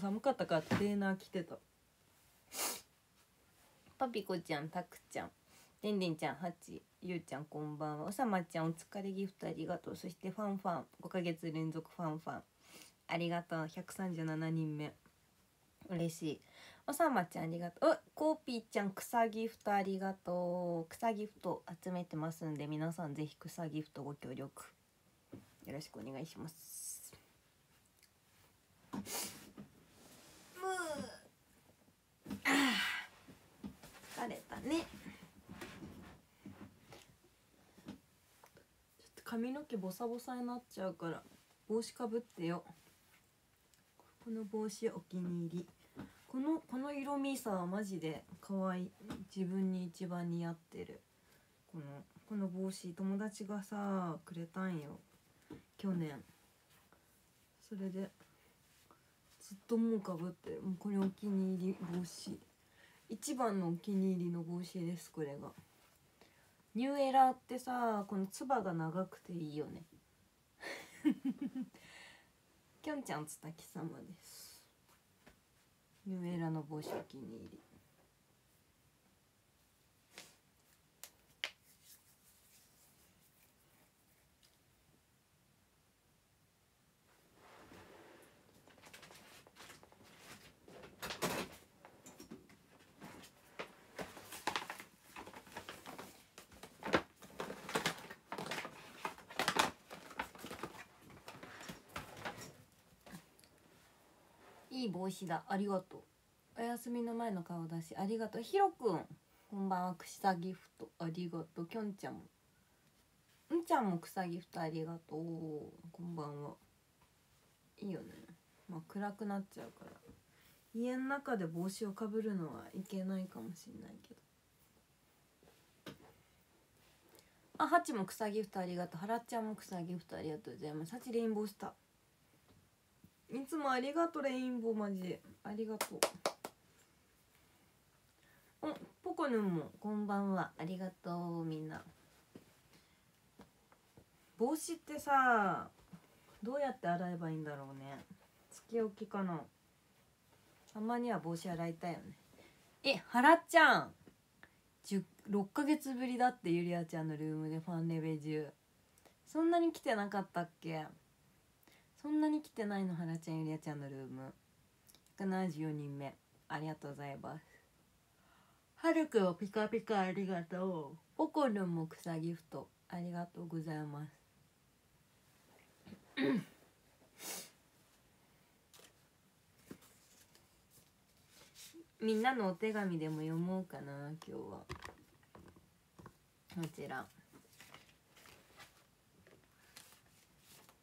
寒かったからトレーナー着てた。パピコちゃんたくちゃん。でんでんちゃんハチ。ゆうちゃんこんばんは。おさまちゃんお疲れギフトありがとう。そしてファンファン。5ヶ月連続ファンファン。ありがとう。137人目。嬉しい。おさまちゃんありがとう。おコーピーちゃん草ギフトありがとう。草ギフト集めてますんで皆さんぜひ草ギフトご協力。よろしくお願いしますむあー疲れたね。ちょっと髪の毛ボサボサになっちゃうから帽子かぶってよ。この帽子お気に入り。このこの色味さマジで可愛い。自分に一番似合ってる。このこの帽子友達がさくれたんよ。去年。それでずっともうかぶってもうこれお気に入り帽子。一番のお気に入りの帽子ですこれが。ニューエラーってさこのつばが長くていいよね。きょんちゃんつたきさまです。ニューエラの帽子お気に入り。いい帽子だありがとう。お休みの前の顔出しありがとう。ひろくんこんばんは。草ギフトありがとう。きょんちゃんも。んちゃんも草ギフトありがとう。こんばんは。いいよね。まあ暗くなっちゃうから。家の中で帽子をかぶるのはいけないかもしれないけど。あハチも草ギフトありがとう。はらちゃんも草ギフトありがとうございます。ハチレインボースター。いつもありがとうレインボーマジ。ありがとう。おポコヌンもこんばんはありがとうみんな。帽子ってさどうやって洗えばいいんだろうね。つけ置きかな。たまには帽子洗いたいよね。えはらちゃん。6ヶ月ぶりだってゆりあちゃんのルームでファンレベ中そんなに来てなかったっけ？そんなに来てないのはらちゃんゆりあちゃんのルーム。174人目。ありがとうございます。はるくんピカピカありがとう。ポコルンも草ギフト。ありがとうございます。みんなのお手紙でも読もうかな今日は。こちら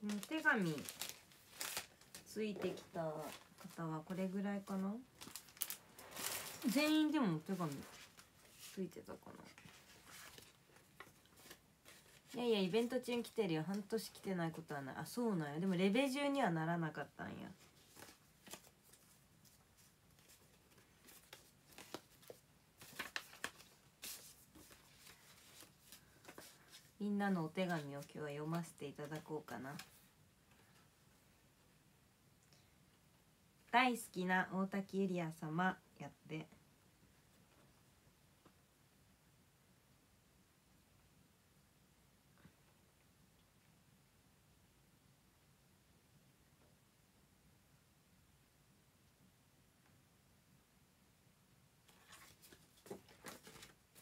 お手紙ついてきた方はこれぐらいかな？全員でもお手紙ついてたかな？いやいやイベント中に来てるよ。半年来てないことはない。あそうなんや。でもレベ中にはならなかったんや。みんなのお手紙を今日は読ませていただこうかな。大好きな大滝ゆりや様やって。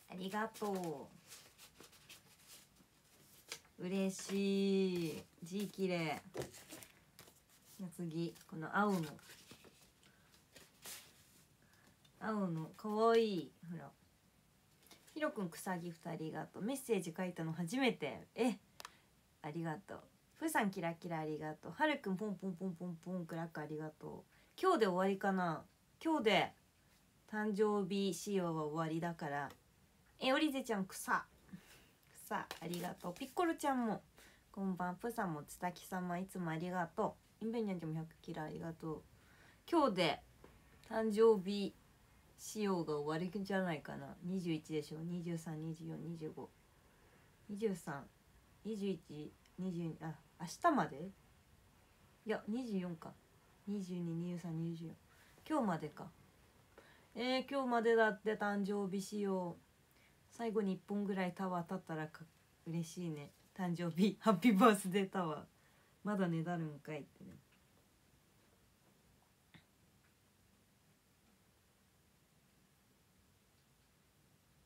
ありがとう。嬉しい。字きれいじゃ次。この青の。青の。かわい。いほら。ひろくん草木二人がと。うメッセージ書いたの初めて。えありがとう。ふーさんキラキラありがとう。はるくんポンポンポンポンポンクラックありがとう。今日で終わりかな。今日で誕生日仕様は終わりだから。えオリゼちゃん草。草ありがとう。ピッコロちゃんもこんばんプさんもつたき様いつもありがとう。インベニャンちゃんも100キラありがとう今日で誕生日仕様が終わりじゃないかな。21でしょ232425232122あ明日まで？いや24か。222324今日までか。えー、今日までだって誕生日しよう最後に1本ぐらいタワー立ったらか嬉しいね。誕生日ハッピーバースデータワー。まだねだるんかいってね。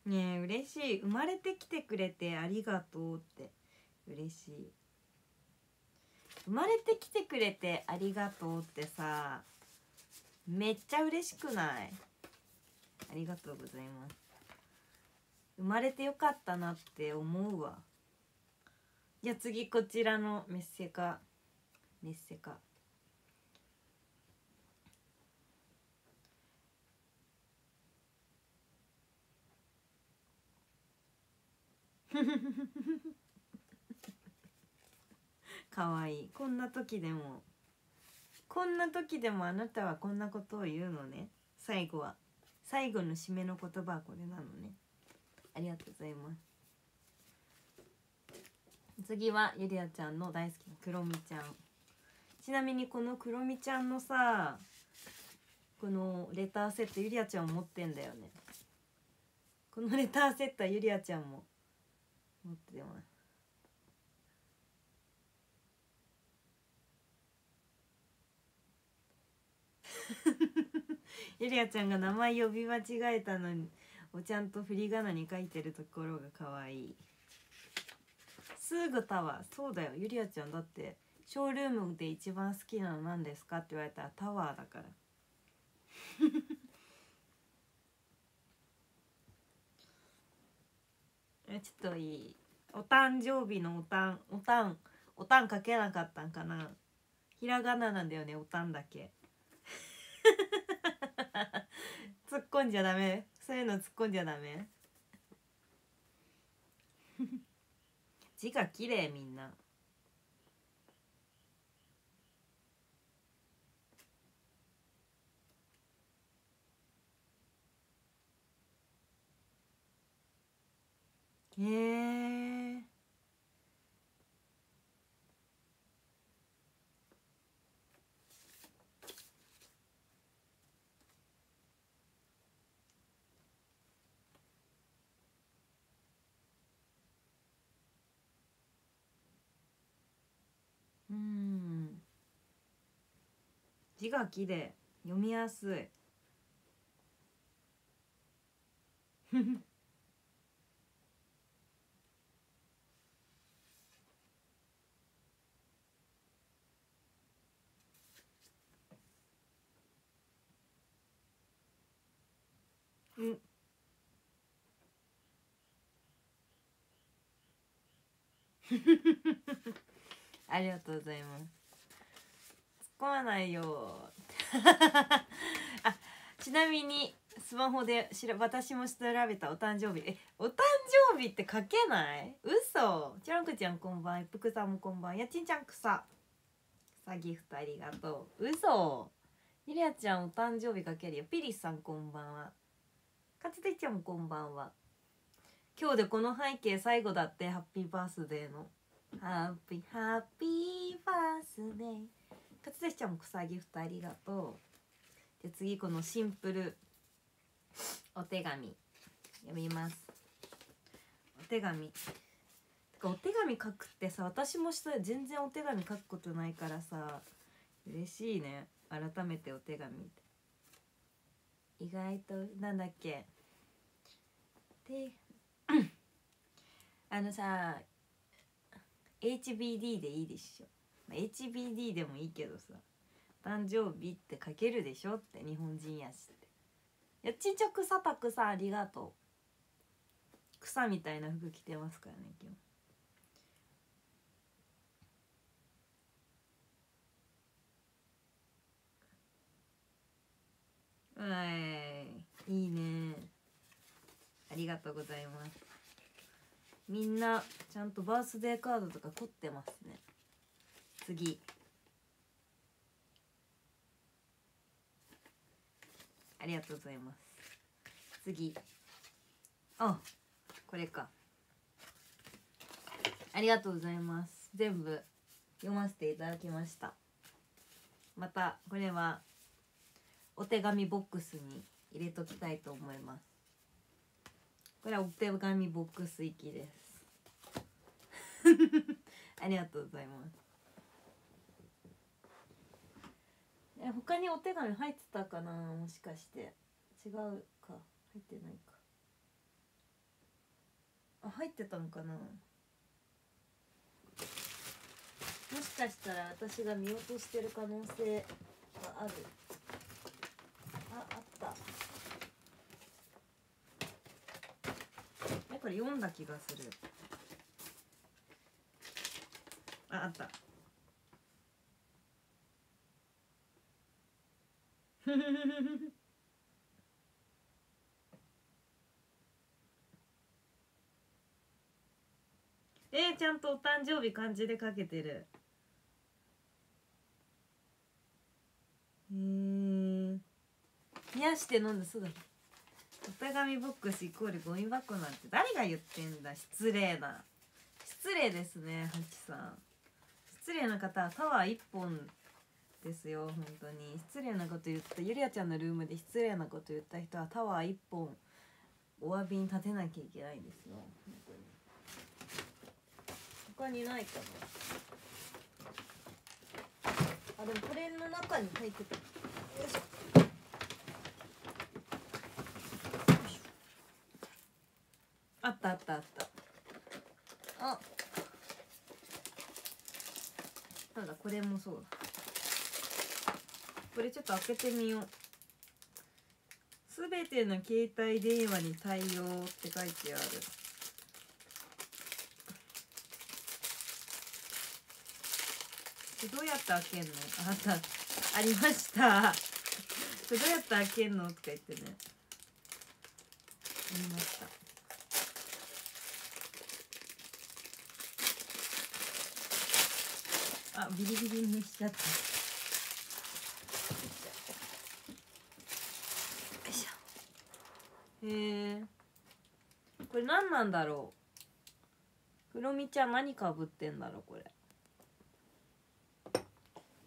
ねえ嬉しい。生まれてきてくれてありがとうって。嬉しい。生まれてきてくれてありがとうってさめっちゃ嬉しくない？ありがとうございます。生まれてよかったなって思うわ。じゃあ次こちらのメッセカ。メッセカ。かわいい。こんな時でも。こんな時でもあなたはこんなことを言うのね。最後は。最後の締めの言葉はこれなのね。ありがとうございます。次はゆりあちゃんの大好きなクロミちゃん。ちなみにこのクロミちゃんのさこのレターセットゆりあちゃん持ってんだよね。このレターセットはゆりあちゃんも持ってます。ゆりあちゃんが名前呼び間違えたのに。おちゃんと振り仮名に書いてるところが可愛い。すぐタワー。そうだよ。ゆりあちゃんだってショールームで一番好きなの何ですかって言われたらタワーだから。えちょっといい。お誕生日のおたんおたんおたん書けなかったんかな。ひらがななんだよねおたんだけ。突っ込んじゃダメ。そういうの突っ込んじゃダメ？字が綺麗みんな。へえ。うん。字が綺麗読みやすい。う んありがとうございます。突っ込まないよ。あちなみにスマホでしら私も調べたお誕生日。えお誕生日って書けない？嘘。ちらんくちゃんこんばん。一服さんもこんばん。やちんちゃん草さ。ギフトありがとう。嘘。ゆりあちゃんお誕生日かけるよ。ピリスさんこんばんは。かつてちゃんもこんばんは。今日でこの背景最後だって。ハッピーバースデーの。ハッピーハッピーバースデーかつてちゃんも草ギフトありがとうで次このシンプルお手紙読みます。お手紙。てかお手紙書くってさ私もした全然お手紙書くことないからさ嬉しいね。改めてお手紙意外となんだっけ。であのさ HBD でいいでしょ、まあ、HBD でもいいけどさ。誕生日って書けるでしょって日本人やしって。やちんちゃ草たくさありがとう。草みたいな服着てますからね今日。はいいいね。ありがとうございます。みんなちゃんとバースデーカードとか凝ってますね。次。ありがとうございます。次。あこれか。ありがとうございます。全部読ませていただきました。またこれはお手紙ボックスに入れときたいと思います。これはお手紙ボックス行きです。ありがとうございます。え他にお手紙入ってたかな？もしかして。違うか。入ってないか。あ入ってたのかな？もしかしたら私が見落としてる可能性があるああったえこれ読んだ気がする。ああった。えー、ちゃんとお誕生日漢字で書けてる。へえ冷やして飲んだそうだお手紙ボックスイコールゴミ箱なんて誰が言ってんだ失礼な失礼ですねハチさん。失礼な方はタワー一本ですよ本当に。失礼なこと言ったゆりあちゃんのルームで失礼なこと言った人はタワー一本お詫びに立てなきゃいけないんですよ本当に。他にないかな。あでもこれの中に入ってた。よいしょ。あったあったあった。あ。なんだこれもそうだ。これちょっと開けてみよう。すべての携帯電話に対応って書いてある。どうやって開けんの？あった。ありました。どうやって開けんの？とか言ってね。ありました。ビリビリにしちゃったへえこれ何なんだろう？クロミちゃん何かぶってんだろうこれ。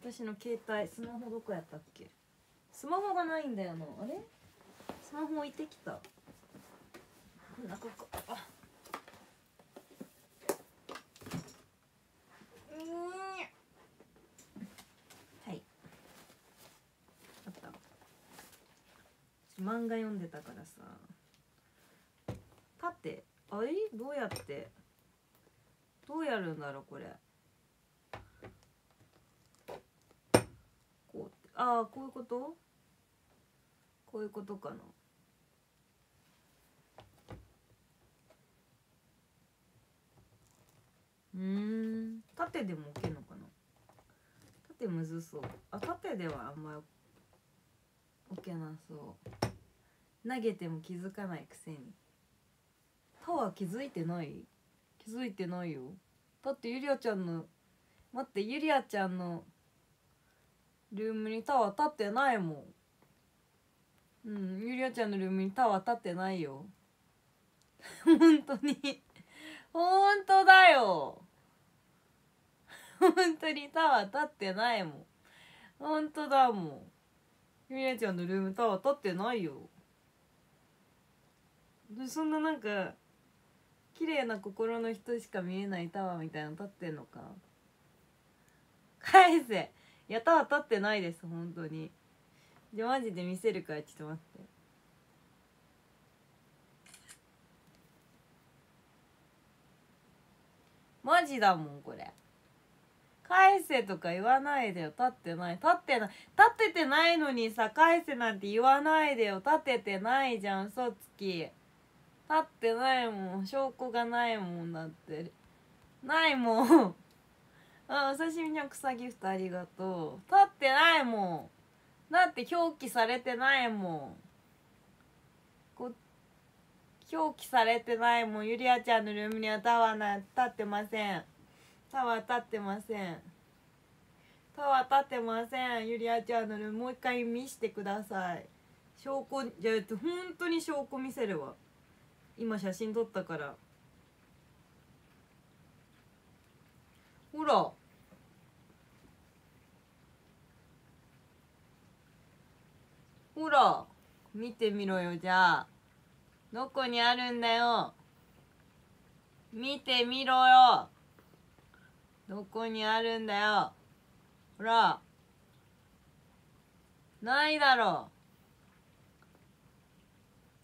私の携帯スマホどこやったっけ？スマホがないんだよな。あれ？スマホ置いてきた。こんなここあはいあった漫画読んでたからさ。縦あれ？どうやって？どうやるんだろうこれ。こうああこういうこと？こういうことかな。うん縦でも置けんのかな？縦むずそう。あ縦ではあんまり置けなそう。投げても気づかないくせに。タワー気づいてない。気づいてないよ。だってゆりあちゃんの待ってゆりあちゃんのルームにタワー立ってないもん。うんゆりあちゃんのルームにタワー立ってないよ。本当に。本当だよ。本当にタワー立ってないもん。本当だもん。ゆりあちゃんのルームタワー立ってないよ。そんななんか綺麗な心の人しか見えないタワーみたいなの立ってんのか？返せ。いやタワー立ってないです本当に。じゃマジで見せるからちょっと待って。マジだもんこれ。返せとか言わないでよ。立ってない。立ってない。立ててないのにさ返せなんて言わないでよ。立ててないじゃん嘘つき。立ってないもん。証拠がないもんだって。ないもん。あお刺身には草ギフトありがとう。立ってないもん。だって表記されてないもん。こ表記されてないもん。ゆりあちゃんのルームにはタワーな立ってません。タワー立ってません。タワー立ってません。ゆりあちゃんのルームもう一回見してください。証拠じゃあ本当に証拠見せるわ。今写真撮ったから。ほら。ほら。見てみろよじゃあ。どこにあるんだよ。見てみろよ。どこにあるんだよ。ほら。ないだろ。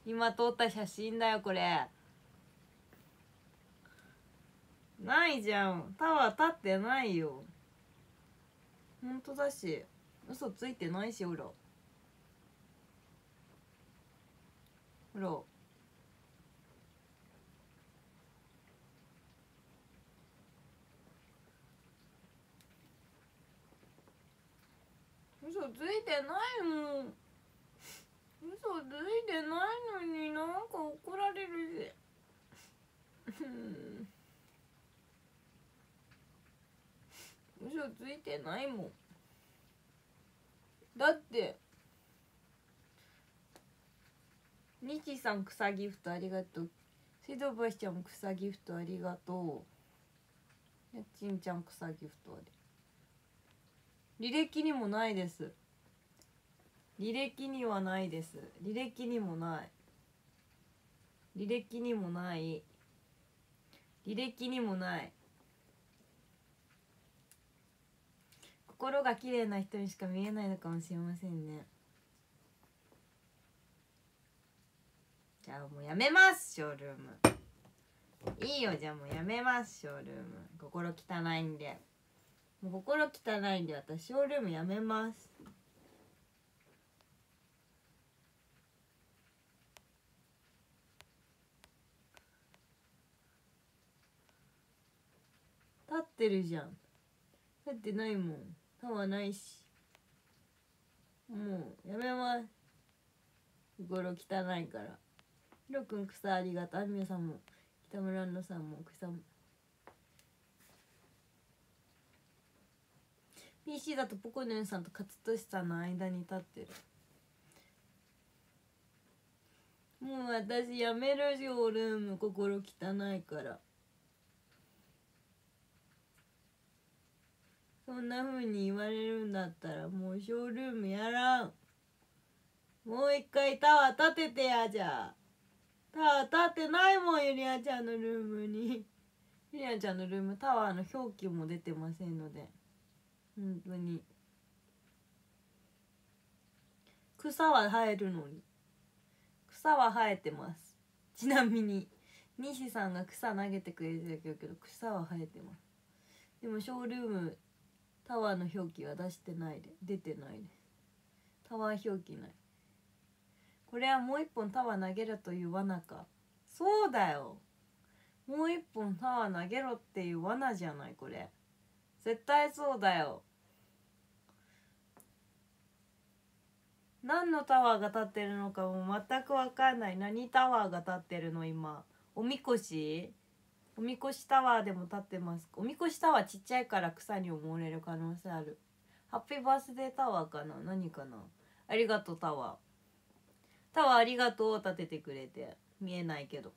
今撮った写真だよこれ。ないじゃん。タワー立ってないよ。ほんとだし。嘘ついてないしほらほら嘘ついてないもん。嘘ついてないのになんか怒られる。し嘘ついてないもん。だって。西さん草ギフトありがとう。シドバシちゃんも草ギフトありがとう。やちんちゃん草ギフトあり。履歴にもないです。履歴にはないです。履歴にもない。履歴にもない。履歴にもない。心が綺麗な人にしか見えないのかもしれませんね。じゃあもうやめますショールーム。いいよじゃあもうやめますショールーム。心汚いんで。もう心汚いんで私ショールームやめます。立ってるじゃん。立ってないもん。歯はないし。もうやめます心汚いから。ひろくん草ありがとうあみやさんも。北村のさんも。草も。PC だとポコネンさんと勝利さんの間に立ってる。もう私やめるショールーム。心汚いから。そんな風に言われるんだったらもうショールームやらん。もう一回タワー立ててやじゃあ。タワー立ってないもんゆりあちゃんのルームに。ゆりあちゃんのルームタワーの表記も出てませんので。本当に。草は生えるのに。草は生えてます。ちなみに西さんが草投げてくれてるけど草は生えてます。でもショールームタワーの表記は出してないで。出てないで。タワー表記ない。これはもう一本タワー投げろという罠か。そうだよ。もう一本タワー投げろっていう罠じゃないこれ。絶対そうだよ。何のタワーが立ってるのかも全く分かんない。何タワーが立ってるの今。おみこし？おみこしタワーでも立ってます。おみこしタワーちっちゃいから草に埋もれる可能性ある。ハッピーバースデータワーかな？何かな？ありがとうタワー。タワーありがとう立ててくれて。見えないけど。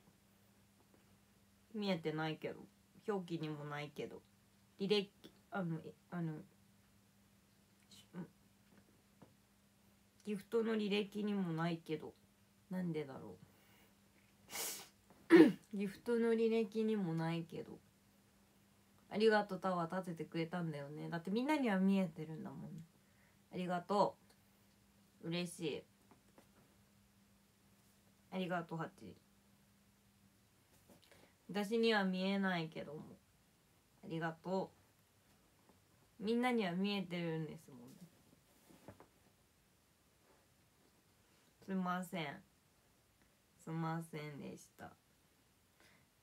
見えてないけど。表記にもないけど。履歴あのあのギフトの履歴にもないけど。なんでだろう？ギフトの履歴にもないけど。ありがとうタワー立ててくれたんだよね。だってみんなには見えてるんだもん。ありがとう。嬉しい。ありがとうハチ。私には見えないけども。ありがとう。みんなには見えてるんですもんね。すいません。すいませんでした。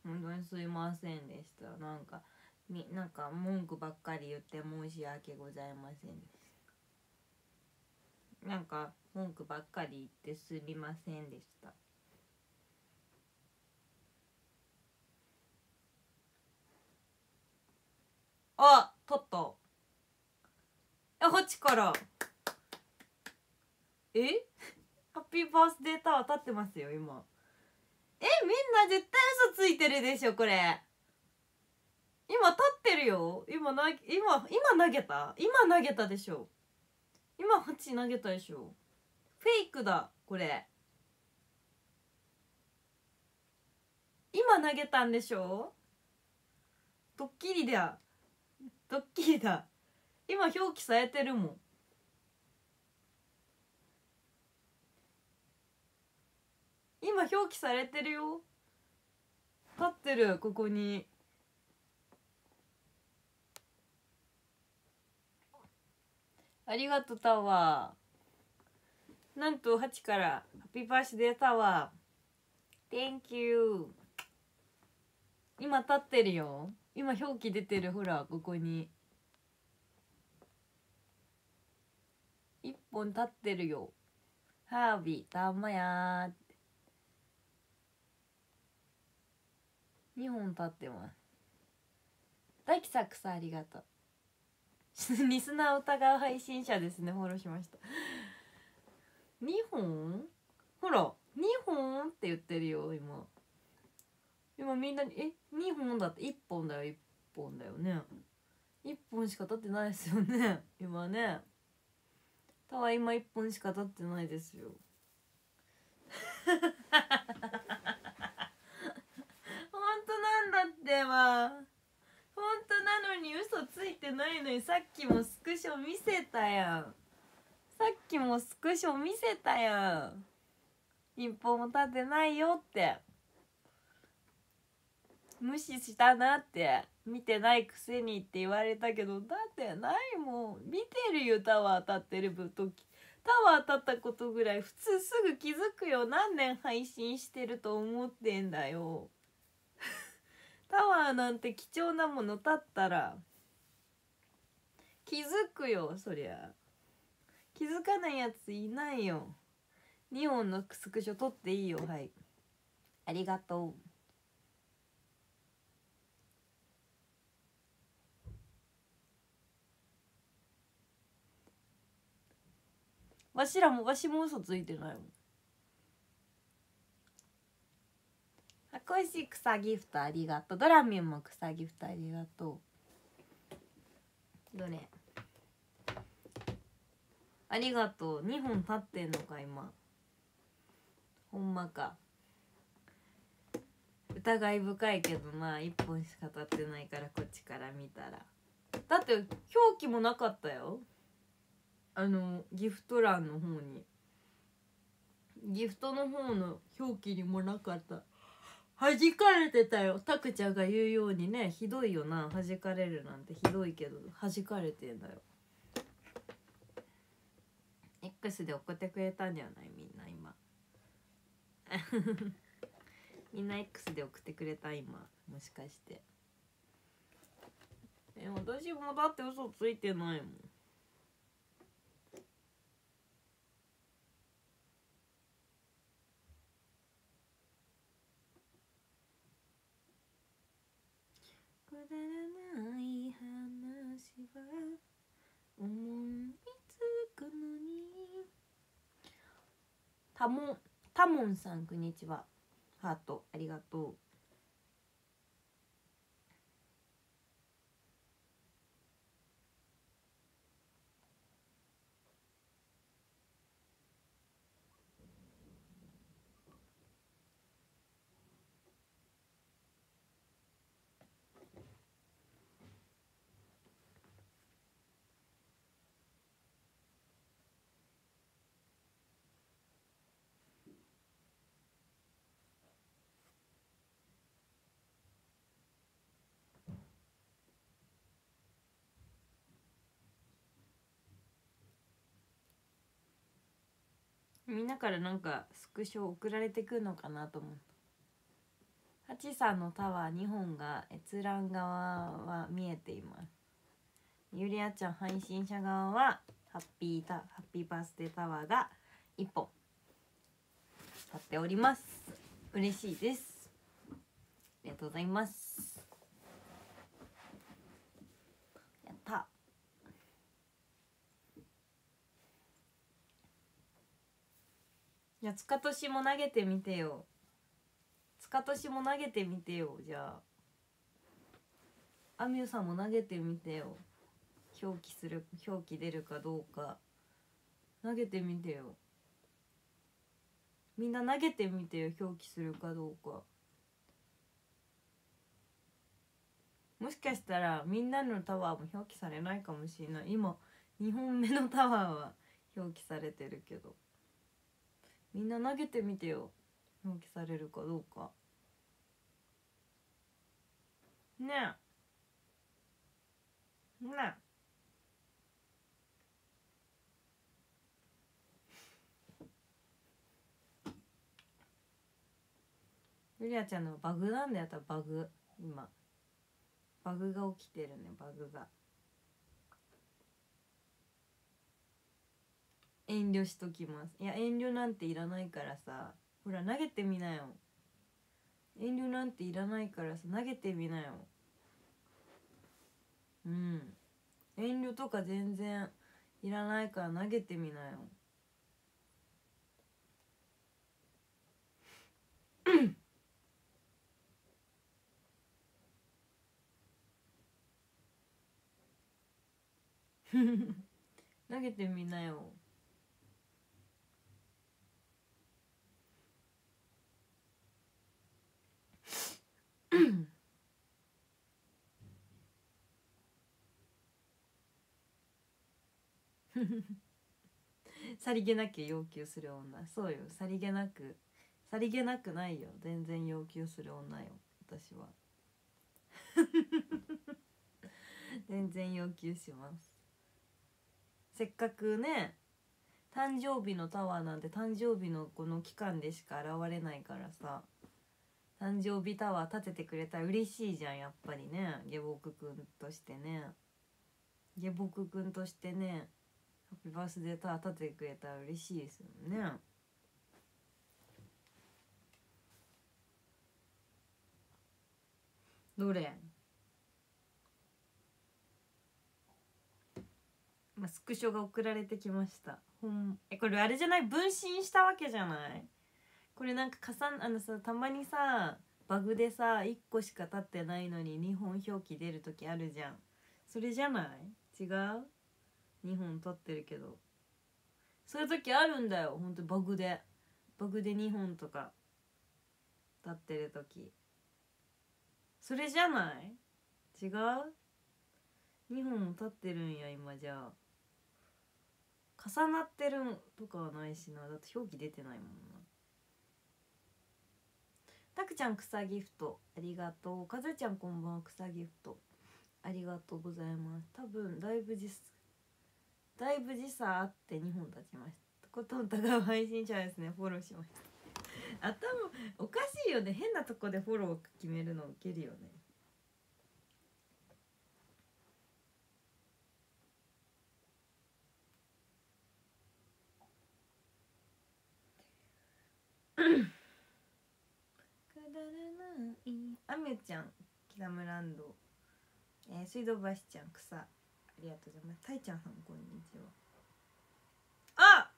本当にすいませんでした。なんかみなんか文句ばっかり言って申し訳ございませんでした。なんか文句ばっかり言ってすみませんでした。あ取った。えこっちから。え？ハッピーバースデータワー立ってますよ今。えみんな絶対嘘ついてるでしょこれ。今立ってるよ。今な今今投げた？今投げたでしょ。今8投げたでしょ。フェイクだこれ。今投げたんでしょ。ドッキリだ。ドッキリだ。今表記されてるもん。今表記されてるよ。立ってるここに。ありがとうタワー。なんと8からハッピーバースデータワー。Thank you 今立ってるよ。今表記出てるほらここに。一本立ってるよ。ハービーたまやーって2本立ってます。大輝サックスありがとう。リスナー疑う配信者ですね。フォローしました。2本？ほら2本って言ってるよ今。今みんなに「え？2本だって1本だよ1本だよね。1本しか立ってないですよね。今ね。たは今1本しか立ってないですよ。なんだってば。本当なのに嘘ついてないのにさっきもスクショ見せたやん。さっきもスクショ見せたやん。一本も立てないよって。無視したなって。見てないくせにって言われたけどだってないもん。見てるよタワー立ってる時。タワー立ったことぐらい普通すぐ気づくよ。何年配信してると思ってんだよ。タワーなんて貴重なもの立ったら気づくよそりゃ。気づかないやついないよ。2本のスクショ撮っていいよはい。ありがとう。わしらもわしも嘘ついてないもん。あこいし草ギフトありがとう。ドラミンも草ギフトありがとう。どれ？ありがとう。2本立ってんのか今。ほんまか。疑い深いけどな。1本しか立ってないからこっちから見たら。だって表記もなかったよ。あのギフト欄の方に。ギフトの方の表記にもなかった弾かれてたよ。タクちゃんが言うようにね。ひどいよな。弾かれるなんてひどいけど。弾かれてんだよ。X で送ってくれたんじゃない？みんな今。みんな X で送ってくれた今。もしかして。え私もだって嘘ついてないもん。だらない話は思いつくのに。タモンタモンさんこんにちは。ハートありがとう。みんなからなんかスクショ送られてくるのかなと思ったハさんのタワー2本が閲覧側は見えています。ゆりあちゃん配信者側はハッピータハッピーバースデータワーが1本。立っております。嬉しいです。ありがとうございますやったいや塚年も投げてみてよ。塚年も投げてみてよ。じゃあアミュさんも投げてみてよ。表記する表記出るかどうか。投げてみてよ。みんな投げてみてよ表記するかどうか。もしかしたらみんなのタワーも表記されないかもしれない。今2本目のタワーは表記されてるけど。みんな投げてみてよ。表記されるかどうか。ねえ。ねえ。ゆりあちゃんのバグなんだよ多分バグ。今。バグが起きてるねバグが。遠慮しときます。いや遠慮なんていらないからさ。ほら投げてみなよ。遠慮なんていらないからさ。投げてみなよ。うん。遠慮とか全然いらないから投げてみなよ。投げてみなよ。さりげなく要求する女。そうよ。さりげなく。さりげなくないよ。全然要求する女よ。私は。全然要求します。せっかくね誕生日のタワーなんて誕生日のこの期間でしか現れないからさ。誕生日タワー建ててくれたら嬉しいじゃんやっぱりね。下僕くんとしてね。下僕くんとしてね。ハッピーバースデータワー建ててくれたら嬉しいですよね。どれ？まあ、スクショが送られてきました。ほんえこれあれじゃない？分身したわけじゃない？これなんか重あのさたまにさバグでさ1個しか立ってないのに2本表記出る時あるじゃん。それじゃない？違う？2本立ってるけど。そういう時あるんだよほんとバグで。バグで2本とか。立ってる時。それじゃない？違う ?2 本も立ってるんや今じゃあ。重なってるとかはないしな。だって表記出てないもんな。たくちゃん草ギフトありがとう。かずちゃんこんばんは草ギフト。ありがとうございます。多分だいぶ時だいぶ時差あって2本経ちました。ことん疑う配信者ですね。フォローしました。頭おかしいよね。変なとこでフォロー決めるのウケるよね。うん。らないあみゅちゃんキラムランド、えー、水道橋ちゃん草。ありがとうございます。たいちゃんさんこんにちは。あ!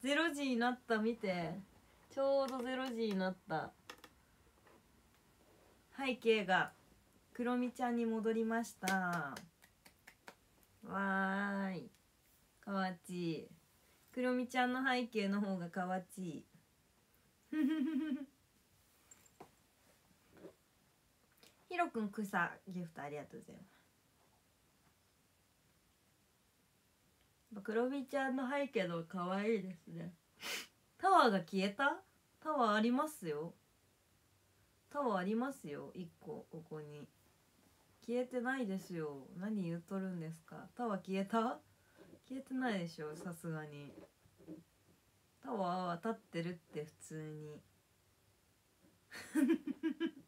ゼロ時になった見て。ちょうどゼロ時になった。背景がクロミちゃんに戻りました。わーい。かわちい。クロミちゃんの背景の方がかわちい。ひろくん草ギフトありがとうございます。クロミちゃんの背景の可愛いですね。タワーが消えた？タワーありますよ。タワーありますよ。1個ここに。消えてないですよ。何言うとるんですか？タワー消えた？消えてないでしょさすがに。タワーは立ってるって普通に。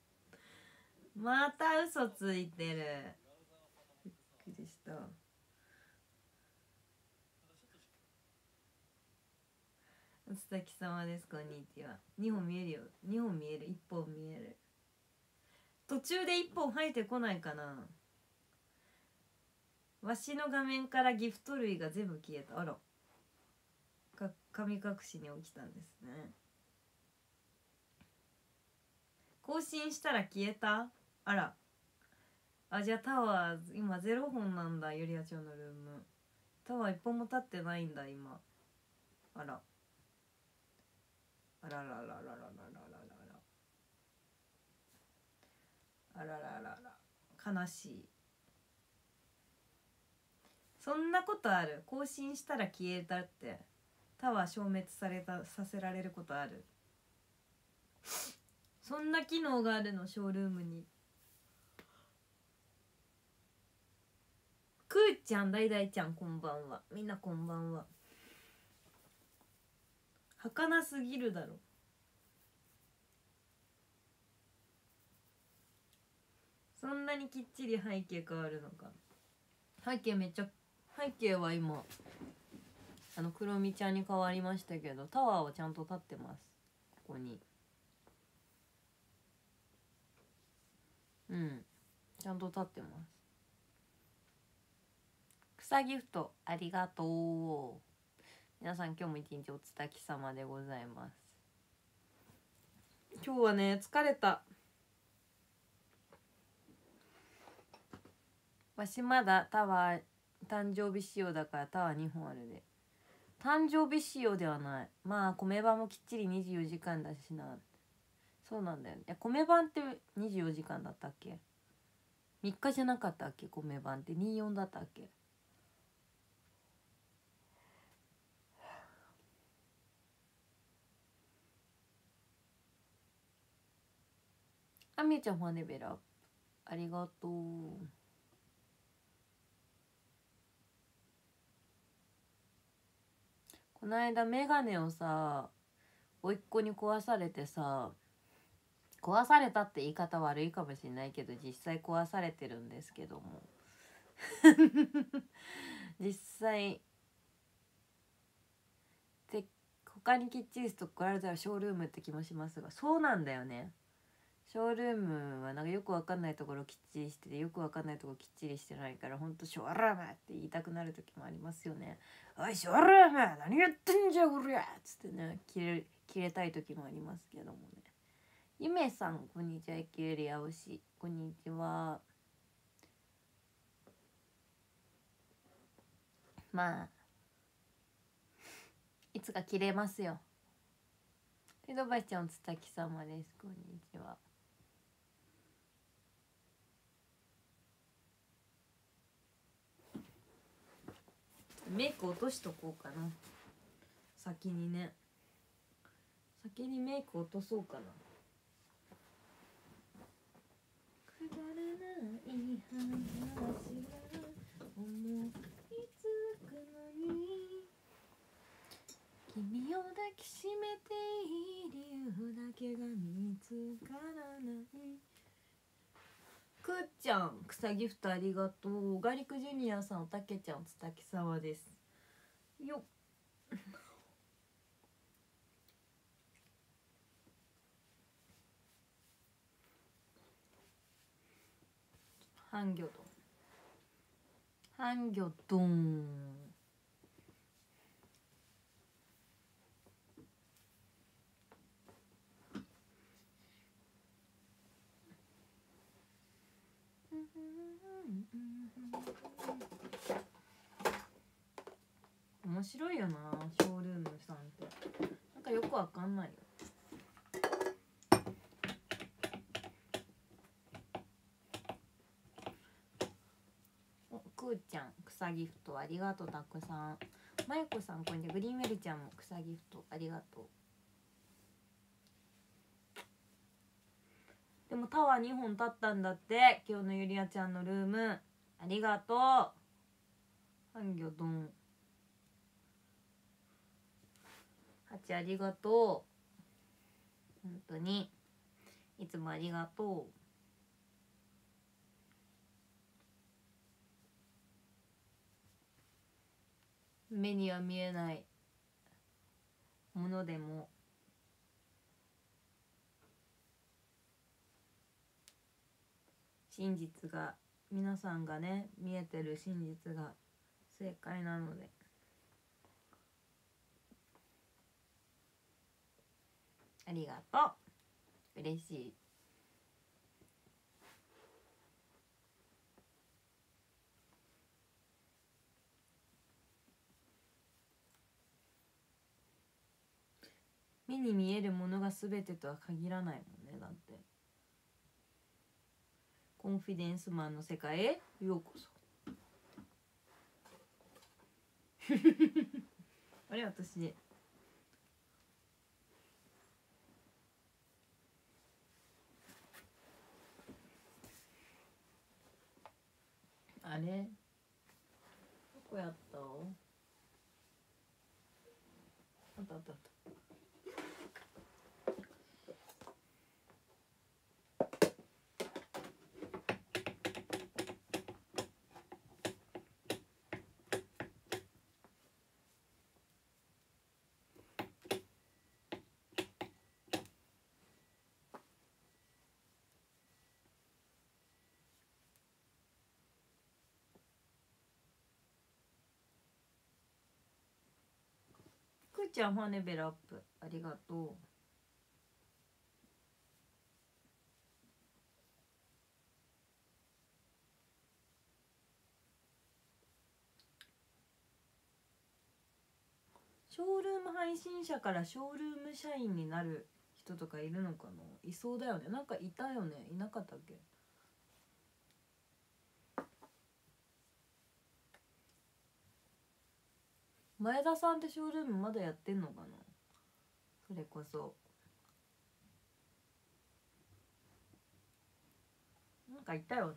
また嘘ついてる。びっくりした。おつき様ですこんにちは。2本見えるよ。2本見える。1本見える。途中で1本入ってこないかな。わしの画面からギフト類が全部消えた。あら。か神隠しに起きたんですね。更新したら消えた？あら。あじゃあタワー今0本なんだゆりあちゃんのルーム。タワー1本も立ってないんだ今。あら。あらららららららららあらららら。悲しい。そんなことある。更新したら消えたって。タワー消滅されたさせられることある。そんな機能があるのショールームに。くーちゃんだいだいちゃんこんばんは。みんなこんばんは。儚すぎるだろ。そんなにきっちり背景変わるのか。背景めっちゃ背景は今あの黒みちゃんに変わりましたけどタワーはちゃんと立ってます。ここに。うん。ちゃんと立ってます。草ギフトありがとう。皆さん今日も一日おつたき様でございます。今日はね疲れた。わしまだタワー誕生日仕様だからタワー2本あるで。誕生日仕様ではない。まあ米版もきっちり24時間だしな。そうなんだよね。いや米版って24時間だったっけ？3日じゃなかったっけ？米版って。24だったっけ？あみゆちゃんファネベラありがとう。この間メガネをさ甥っ子に壊されてさ壊されたって言い方悪いかもしれないけど実際壊されてるんですけども。実際で他にきっちりストックあれたらショールームって気もしますがそうなんだよね。ショールームはなんかよくわかんないところきっちりしててよくわかんないところきっちりしてないからほんとショールームって言いたくなる時もありますよね。おいショールーム何やってんじゃこりゃつってね切れ切れたい時もありますけどもね。ゆめさんこんにちはエキュリアおしこんにちは。まあいつか切れますよ。江戸橋ちゃんおつたき様ですこんにちは。メイク落としとこうかな。先にね。先にメイク落とそうかな。くだらない話が思いつくのに。君を抱きしめていい理由だけが見つからない。くっちゃん草ギフトありがとうガリクジュニアさんおたけちゃんつたきさわです。よっ。半魚丼半魚丼面白いよなショールームさんって。なんかよくわかんないよ。おくーちゃん草ギフトありがとうたくさん。まゆこさんこんにちは。グリーンウェルちゃんも草ギフトありがとう。もタワー2本立ったんだって。今日のゆりあちゃんのルーム。ありがとう。半魚丼ハチありがとう。本当に。いつもありがとう。目には見えないものでも。真実が皆さんがね見えてる真実が正解なので。ありがとう。嬉しい。目に見えるものが全てとは限らないもんねだって。コンフィデンスマンの世界へ。ようこそ。あれ私。であれ？どこやった？あったあったあったくーちゃんファネベルアップありがとう。ショールーム配信者からショールーム社員になる人とかいるのかな？いそうだよね。なんかいたよね。いなかったっけ？前田さんってショールームまだやってんのかな？それこそ。なんかいたよね。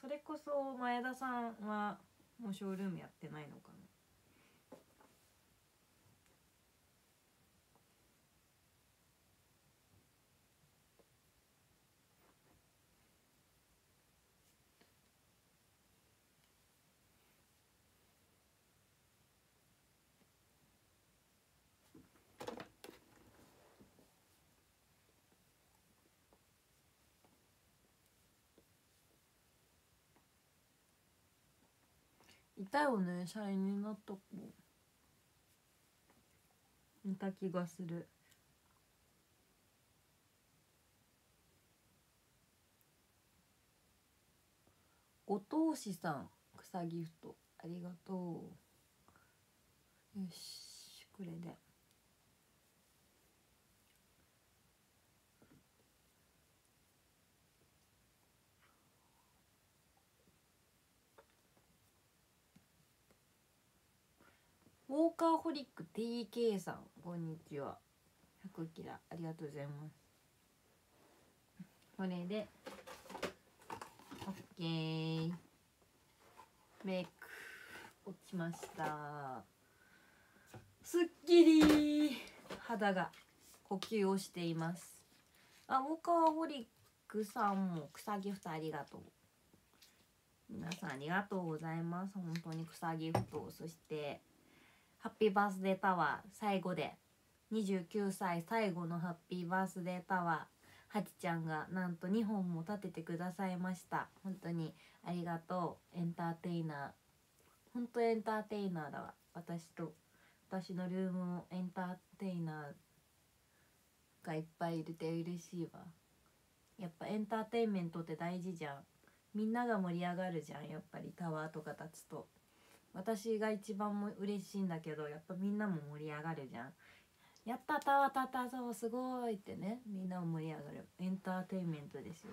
それこそ前田さんはもうショールームやってないのかな？いたよね社員になった子いた気がする。後藤氏さん草ギフト。ありがとう。よしこれで。ウォーカーホリック TK さんこんにちは。100キラありがとうございます。これで OK メイク落ちました。すっきり。肌が呼吸をしています。あウォーカーホリックさんも草ギフトありがとう。皆さんありがとうございます。本当に草ギフトそしてハッピーバースデータワー最後で29歳最後のハッピーバースデータワーはちちゃんがなんと2本も立ててくださいました。本当にありがとう。エンターテイナー。本当エンターテイナーだわ私と。私のルームもエンターテイナーがいっぱいいるて嬉しいわ。やっぱエンターテインメントって大事じゃん。みんなが盛り上がるじゃんやっぱりタワーとか立つと。私が一番も嬉しいんだけどやっぱみんなも盛り上がるじゃん。やったタワーたたそうすごいってね。みんなも盛り上がる。エンターテインメントですよ。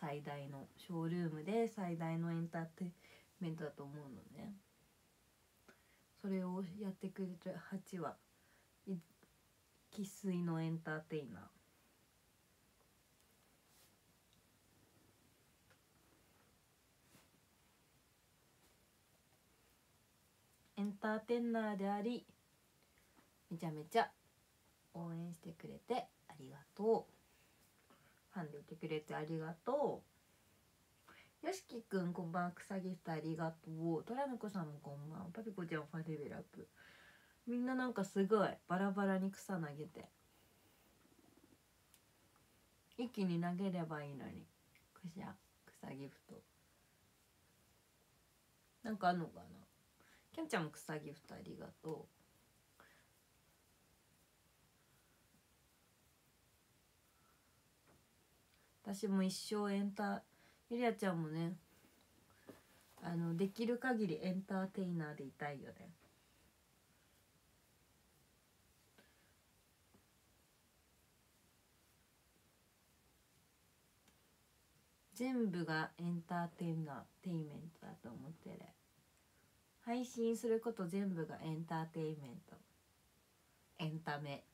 最大のショールームで最大のエンターテインメントだと思うのね。それをやってくれる8は生粋のエンターテイナー。エンターテイナーでありめちゃめちゃ応援してくれてありがとう。ファンでいてくれてありがとう。よしきくんこんばんは草ギフトありがとう。トラヌコさんもこんばんは。パピコちゃんファレベルアップみんななんかすごいバラバラに草投げて。一気に投げればいいのに。くしゃ草ギフトなんかあんのかな？きょんちゃんも草木二人ありがとう私も一生エンターゆりあちゃんもねあのできる限りエンターテイナーでいたいよね。全部がエンターテイナーテイメントだと思ってる。配信すること全部がエンターテインメント。エンタメ。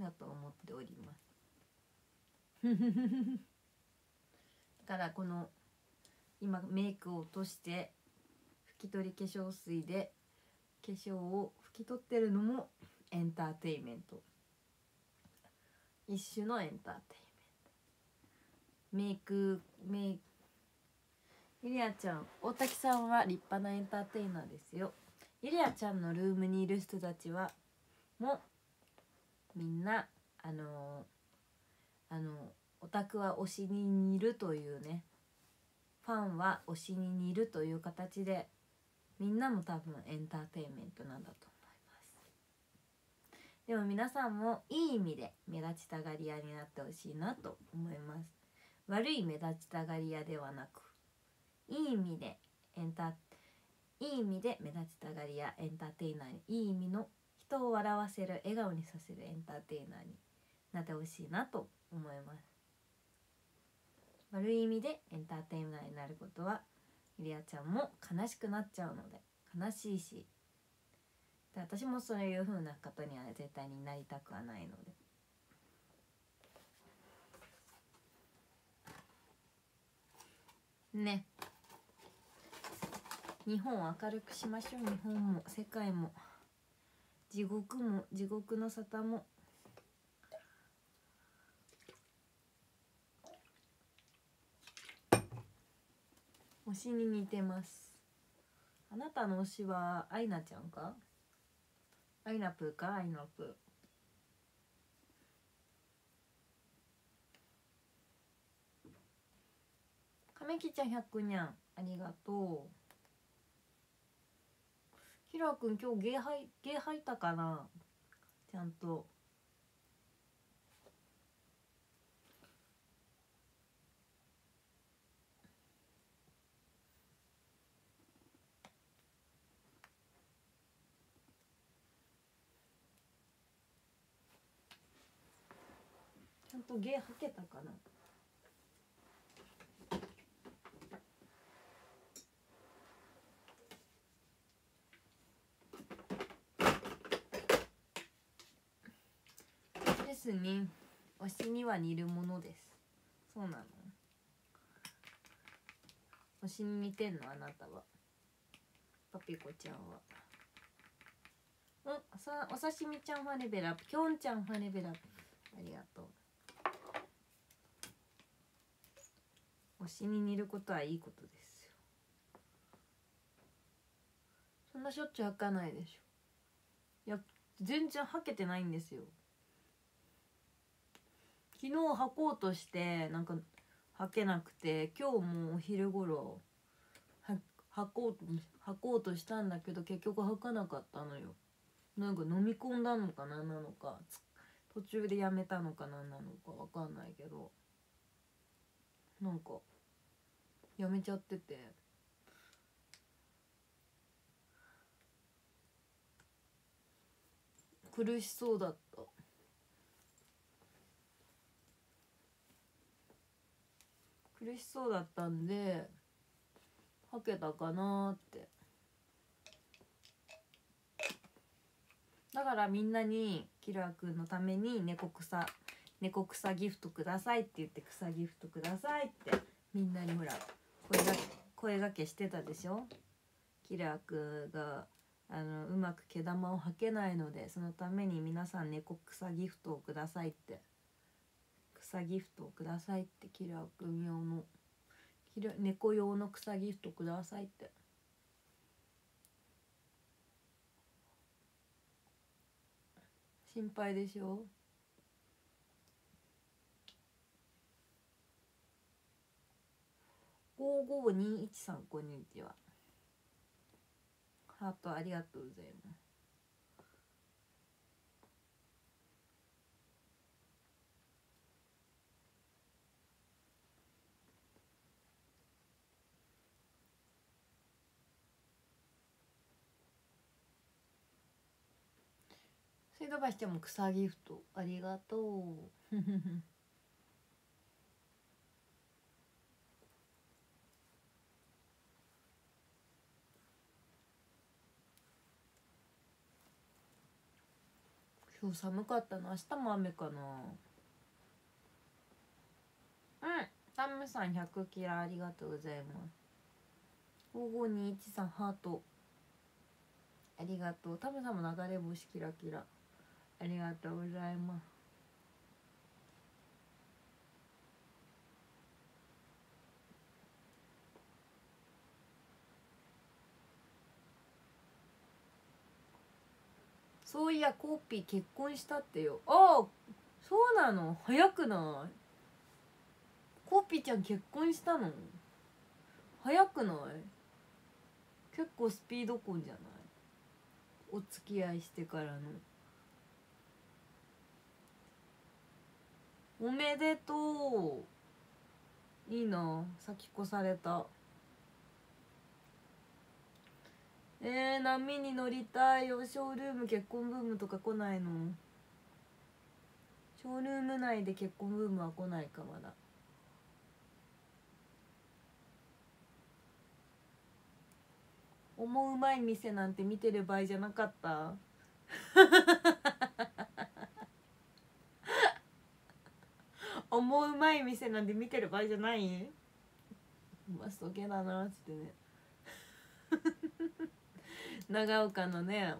だと思っております。だからこの今メイクを落として拭き取り化粧水で化粧を拭き取ってるのもエンターテインメント。一種のエンターテインメント。メイクメイクゆりあちゃん大滝さんは立派なエンターテイナーですよ。ゆりあちゃんのルームにいる人たちはもみんなあのあのオタクは推しに似るというね。ファンは推しに似るという形でみんなも多分エンターテインメントなんだと思います。でも皆さんもいい意味で目立ちたがり屋になってほしいなと思います。悪い目立ちたがり屋ではなくいい意味でエンタいい意味で目立ちたがり屋エンターテイナーにいい意味の人を笑わせる笑顔にさせるエンターテイナーになってほしいなと思います。悪い意味でエンターテイナーになることはゆりあちゃんも悲しくなっちゃうので悲しいしで私もそういう風な方には絶対になりたくはないので。ね。っ日本を明るくしましょう。日本も世界も。地獄も地獄の沙汰も。推しに似てます。あなたの推しはアイナちゃんか？アイナプーか？アイナプー。亀木ちゃん100にゃんありがとう。ひらくん今日ゲー吐いゲー吐いたかな？ちゃんと。ちゃんとゲー吐けたかな？ですね推しには似るものです。そうなの？推しに似てんの？あなたは。パピコちゃんは。おさお刺身ちゃんファレベラップ。きょんちゃんファレベラップ。ありがとう。推しに似ることはいいことですよ。そんなしょっちゅう吐かないでしょ。いや全然吐けてないんですよ。昨日履こうとしてなんか履けなくて今日もお昼頃は履こうと履こうとしたんだけど結局履かなかったのよ。なんか飲み込んだのかななのか途中でやめたのかなんなのかわかんないけど。なんかやめちゃってて。苦しそうだった。苦しそうだったんで吐けたかなって。だからみんなにキラーくんのために猫草猫草ギフトくださいって言って草ギフトくださいってみんなにほら声が声がけしてたでしょ？キラーくんがあのうまく毛玉を吐けないのでそのために皆さん猫草ギフトをくださいって。草ギフトをくださいってキラーくん用の猫用の草ギフトくださいって。心配でしょ？5521こんにちは。ハートありがとうございます。江戸橋ちゃも草ギフトありがとう。今日寒かったな明日も雨かな？うんタムさん100キラありがとうございます。5521さんハート。ありがとう。タムさんも流れ星キラキラ。ありがとうございます。そういやコーピー結婚したってよ。ああそうなの？早くない？コーピーちゃん結婚したの？早くない？結構スピード婚じゃない？お付き合いしてからの。おめでとう。いいな先越された。えー、波に乗りたい。よショールーム結婚ブームとか来ないの？ショールーム内で結婚ブームは来ないかまだ。思うまい店なんて見てる場合じゃなかった？思うまい店なんて見てる場合じゃない？まそげだなっつってね。長岡のね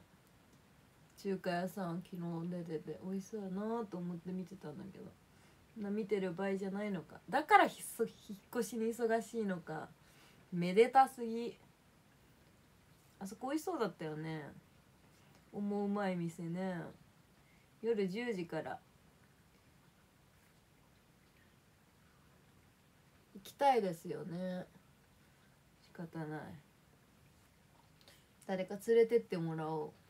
中華屋さん昨日出てて美味しそうやなと思って見てたんだけど。な見てる場合じゃないのか。だからひそ引っ越しに忙しいのか。めでたすぎ。あそこ美味しそうだったよね。思うまい店ね。夜10時からきたいですよね。仕方ない。誰か連れてってもらおう。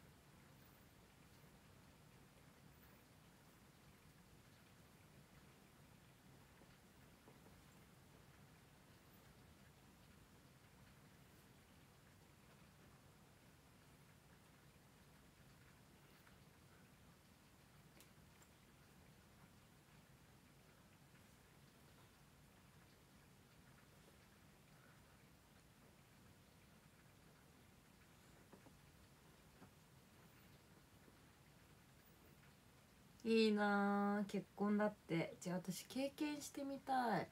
いいな結婚だって。じゃあ私経験してみたい。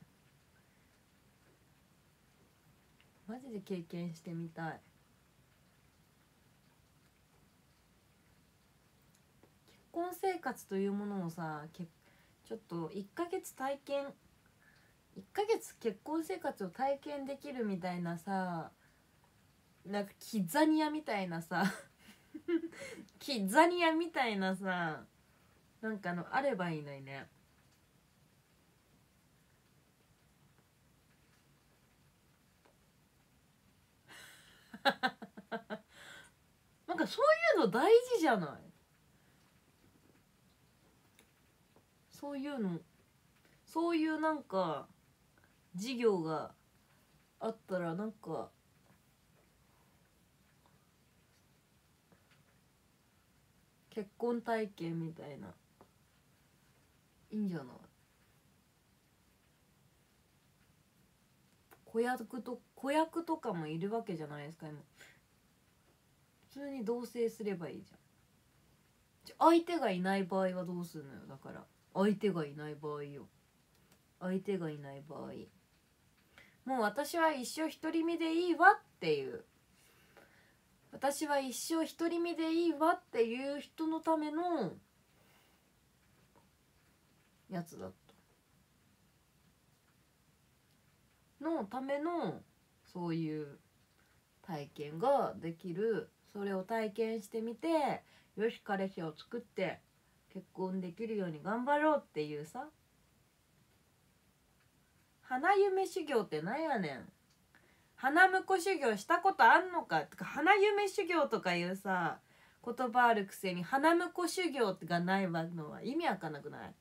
マジで経験してみたい。結婚生活というものをさけちょっと1ヶ月体験1ヶ月結婚生活を体験できるみたいなさなんかキザニアみたいなさ キザニアみたいなさなんかあのあればいいのにね。なんかそういうの大事じゃない？そういうのそういうなんか事業があったらなんか結婚体験みたいな。いいんじゃない？子役と子役とかもいるわけじゃないですか今。普通に同棲すればいいじゃん。相手がいない場合はどうするのよだから。相手がいない場合よ。相手がいない場合。もう私は一生独り身でいいわっていう。私は一生独り身でいいわっていう人のためのやつだった。のためのそういう体験ができる。それを体験してみてよし彼氏を作って結婚できるように頑張ろうっていうさ。花夢修行ってなんやねん。花婿修行したことあんのか。とか花夢修行とかいうさ言葉あるくせに花婿修行がないのは意味わかんなくない？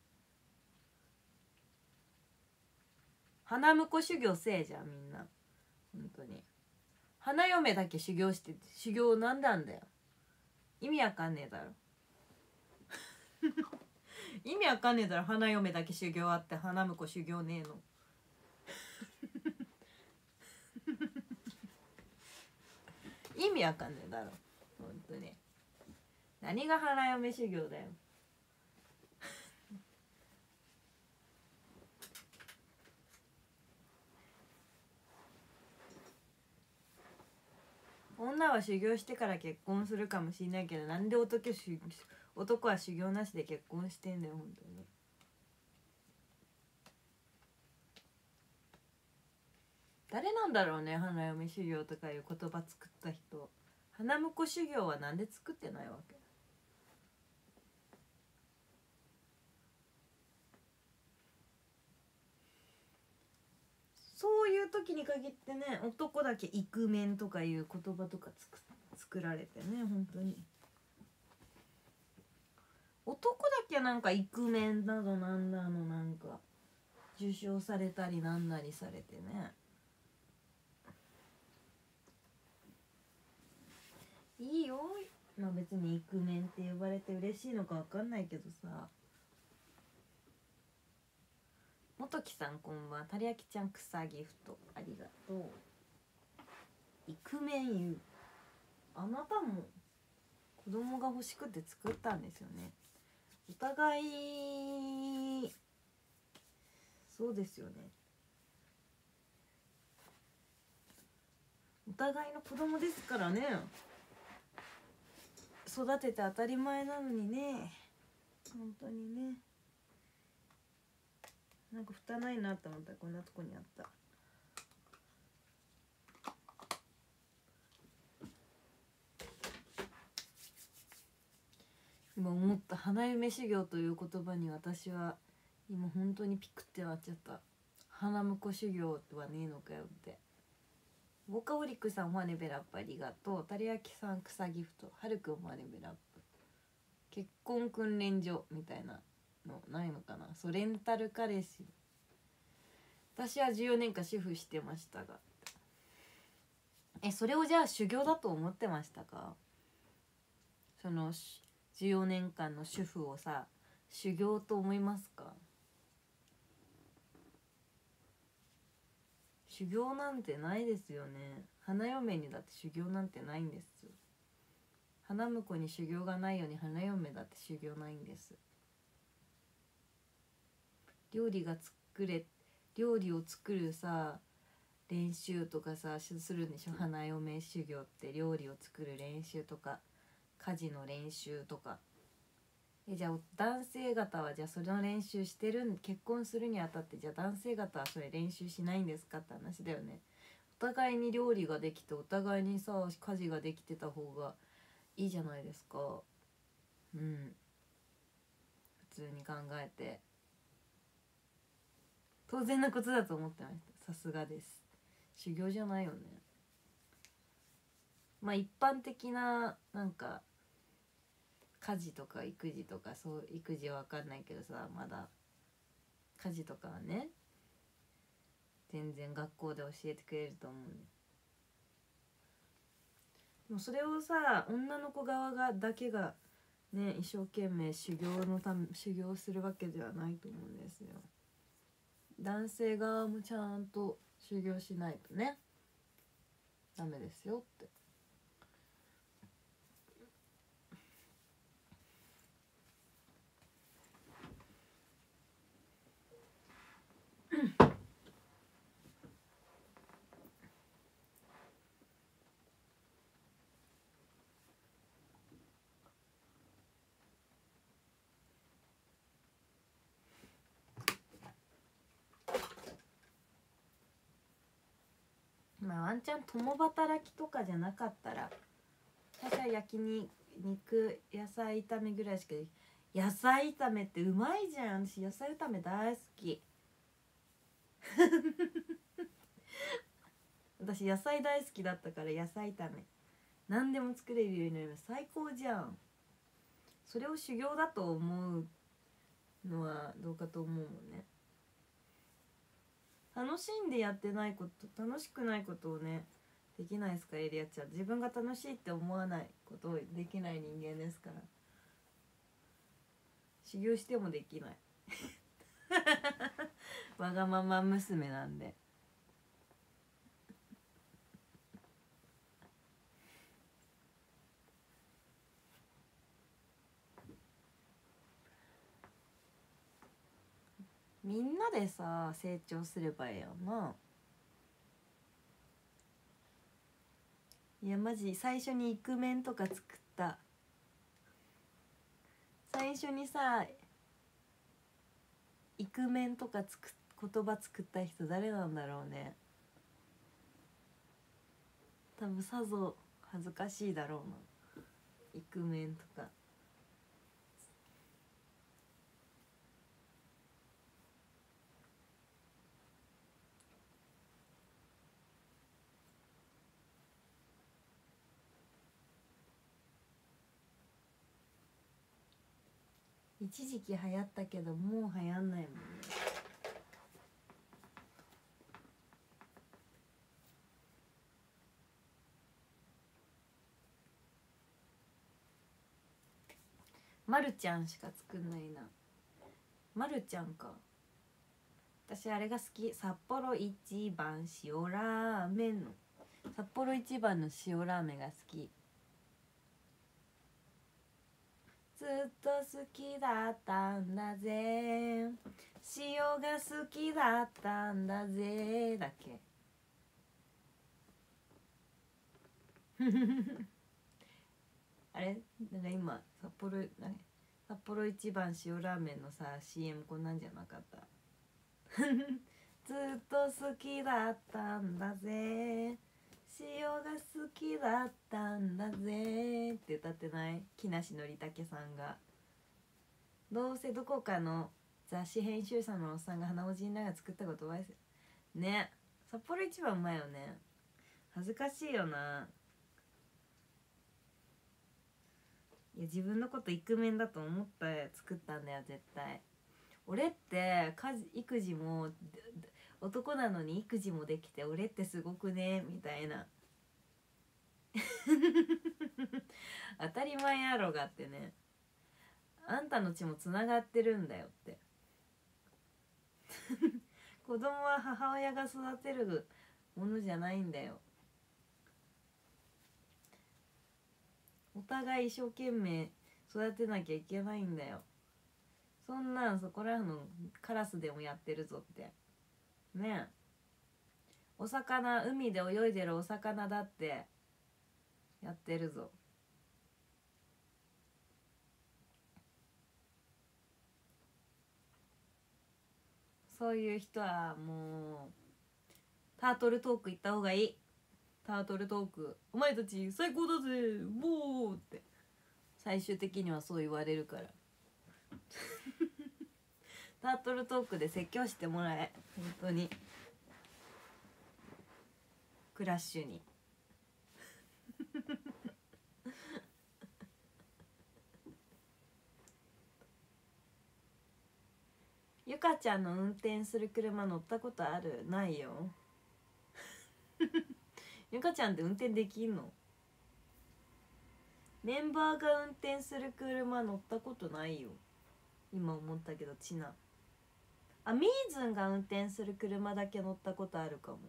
花婿修行せえじゃんみんな。本当に。花嫁だけ修行して修行なんなんだよ。意味わかんねえだろ。意味わかんねえだろ花嫁だけ修行あって花婿修行ねえの。意味わかんねえだろ本当に。何が花嫁修行だよ。女は修行してから結婚するかもしれないけどなんで男し男は修行なしで結婚してんだよ本当に。誰なんだろうね花嫁修行とかいう言葉作った人。花婿修行はなんで作ってないわけ？そういう時に限ってね男だけイクメンとかいう言葉とかつく作られてね本当に。男だけなんかイクメンなどなんだのなんか受賞されたりなんなりされてね。いいよ。まあ別にイクメンって呼ばれて嬉しいのか分かんないけどさ。元木さんこんばんは。たりやきちゃん草ギフトありがとう。イクメンゆあなたも子供が欲しくて作ったんですよね。お互いそうですよね。お互いの子供ですからね。育てて当たり前なのにね。本当にね。なんか蓋ないなと思った。らこんなとこにあった。今思った花嫁修行という言葉に私は今本当にピクってなっちゃった。花婿修行はねえのかよって。ボカオリックさんマネベラップありがとう。たりやきさん草ギフト。はるくんマネベラップ。結婚訓練所みたいな。のないのかな？そうレンタル彼氏。私は14年間主婦してましたが。えそれをじゃあ修行だと思ってましたか？その14年間の主婦をさ修行と思いますか？修行なんてないですよね。花嫁にだって修行なんてないんです。花婿に修行がないように花嫁だって修行ないんです。料理が作れ料理を作るさ練習とかさするんでしょ？花嫁修行って料理を作る練習とか家事の練習とか。えじゃあ男性方はじゃあそれの練習してるん結婚するにあたってじゃあ男性方はそれ練習しないんですかって話だよね。お互いに料理ができてお互いにさ家事ができてた方がいいじゃないですか。うん。普通に考えて当然なことだと思ってました。さすがです。修行じゃないよね。まあ一般的ななんか家事とか育児とかそう育児は分かんないけどさまだ家事とかはね全然学校で教えてくれると思う。でもそれをさ女の子側がだけがね一生懸命修行のため修行するわけではないと思うんですよ。男性側もちゃんと修行しないとね。ダメですよって。ワンチャン共働きとかじゃなかったら最初は焼き肉野菜炒めぐらいしか野菜炒めってうまいじゃん。私野菜炒め大好き。私野菜大好きだったから野菜炒め。何でも作れるようになります最高じゃん。それを修行だと思うのはどうかと思うもんね。楽しんでやってないこと楽しくないことをねできないですかエリアちゃん。自分が楽しいって思わないことをできない人間ですから。修行してもできない。わがまま娘なんで。みんなでさ成長すればええやな。いやマジ最初にイクメンとか作った。最初にさイクメンとかつく言葉作った人誰なんだろうね。多分さぞ恥ずかしいだろうな。イクメンとか。一時期流行ったけどもう流行んないもんね。まるちゃんしか作んないな。まるちゃんか。私あれが好き。札幌一番塩ラーメンの。札幌一番の塩ラーメンが好き。ずっと好きだったんだぜ。塩が好きだったんだぜ。だっけ。あれ？なんか今札幌何札幌一番塩ラーメンのさ CM こんなんじゃなかった？ずっと好きだったんだぜ。塩が好きだったんだぜって歌ってない木梨憲武さんがどうせどこかの雑誌編集者のおっさんが鼻おじりながら作った言葉ですね札幌一番うまいよね恥ずかしいよないや自分のことイクメンだと思って作ったんだよ絶対俺って家事育児も男なのに育児もできて俺ってすごくねみたいな。当たり前やろがってね。あんたの血もつながってるんだよって。子供は母親が育てるものじゃないんだよ。お互い一生懸命育てなきゃいけないんだよ。そんなんそこらのカラスでもやってるぞって。ね。お魚海で泳いでるお魚だってやってるぞ。そういう人はもうタートルトーク行った方がいい。タートルトーク。お前たち最高だぜ。もうって。最終的にはそう言われるから。タートルトークで説教してもらえ本当に。クラッシュに。ゆかちゃんの運転する車乗ったことある？ないよ。ゆかちゃんって運転できんの？メンバーが運転する車乗ったことないよ。今思ったけどちなあみーずんが運転する車だけ乗ったことあるかも。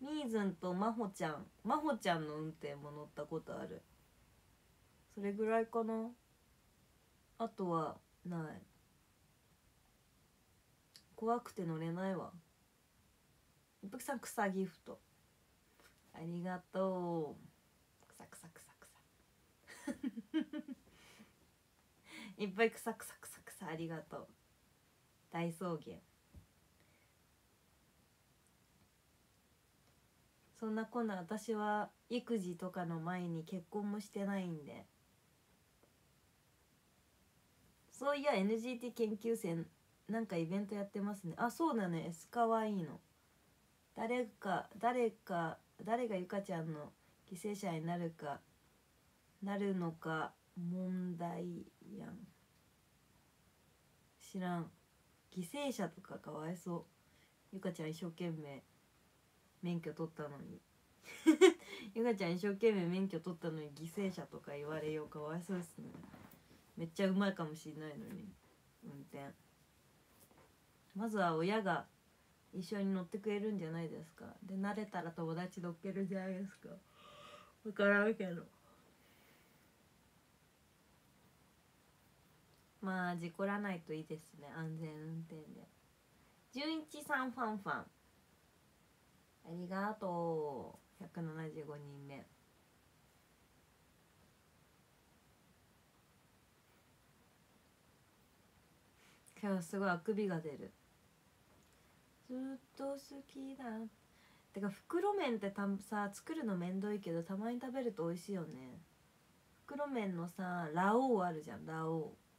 みーずんとまほちゃんまほちゃんの運転も乗ったことある。それぐらいかな。あとはない。怖くて乗れないわ。一服さん草ギフト。ありがとう。くさくさくさくさ。いっぱいくさくさくさくさ。ありがとう。大草原。そんなこんな私は育児とかの前に結婚もしてないんで。そういや NGT 研究生なんかイベントやってますね。あそうだねスカワいいの。誰か誰か誰がゆかちゃんの犠牲者になるかなるのか問題やん。知らん。犠牲者とかかわいそう。ゆかちゃん一生懸命免許取ったのに。ゆかちゃん一生懸命免許取ったのに犠牲者とか言われようかわいそうですね。めっちゃうまいかもしれないのに。運転。まずは親が一緒に乗ってくれるんじゃないですか。で慣れたら友達乗っけるじゃないですか。分からんけど。まあ事故らないといいですね安全運転で。純一さんファンファン。ありがとう。175人目。今日すごいあくびが出る。ずっと好きだ。てか袋麺ってたさ作るのめんどいけどたまに食べると美味しいよね。袋麺のさラオウあるじゃんラオウ。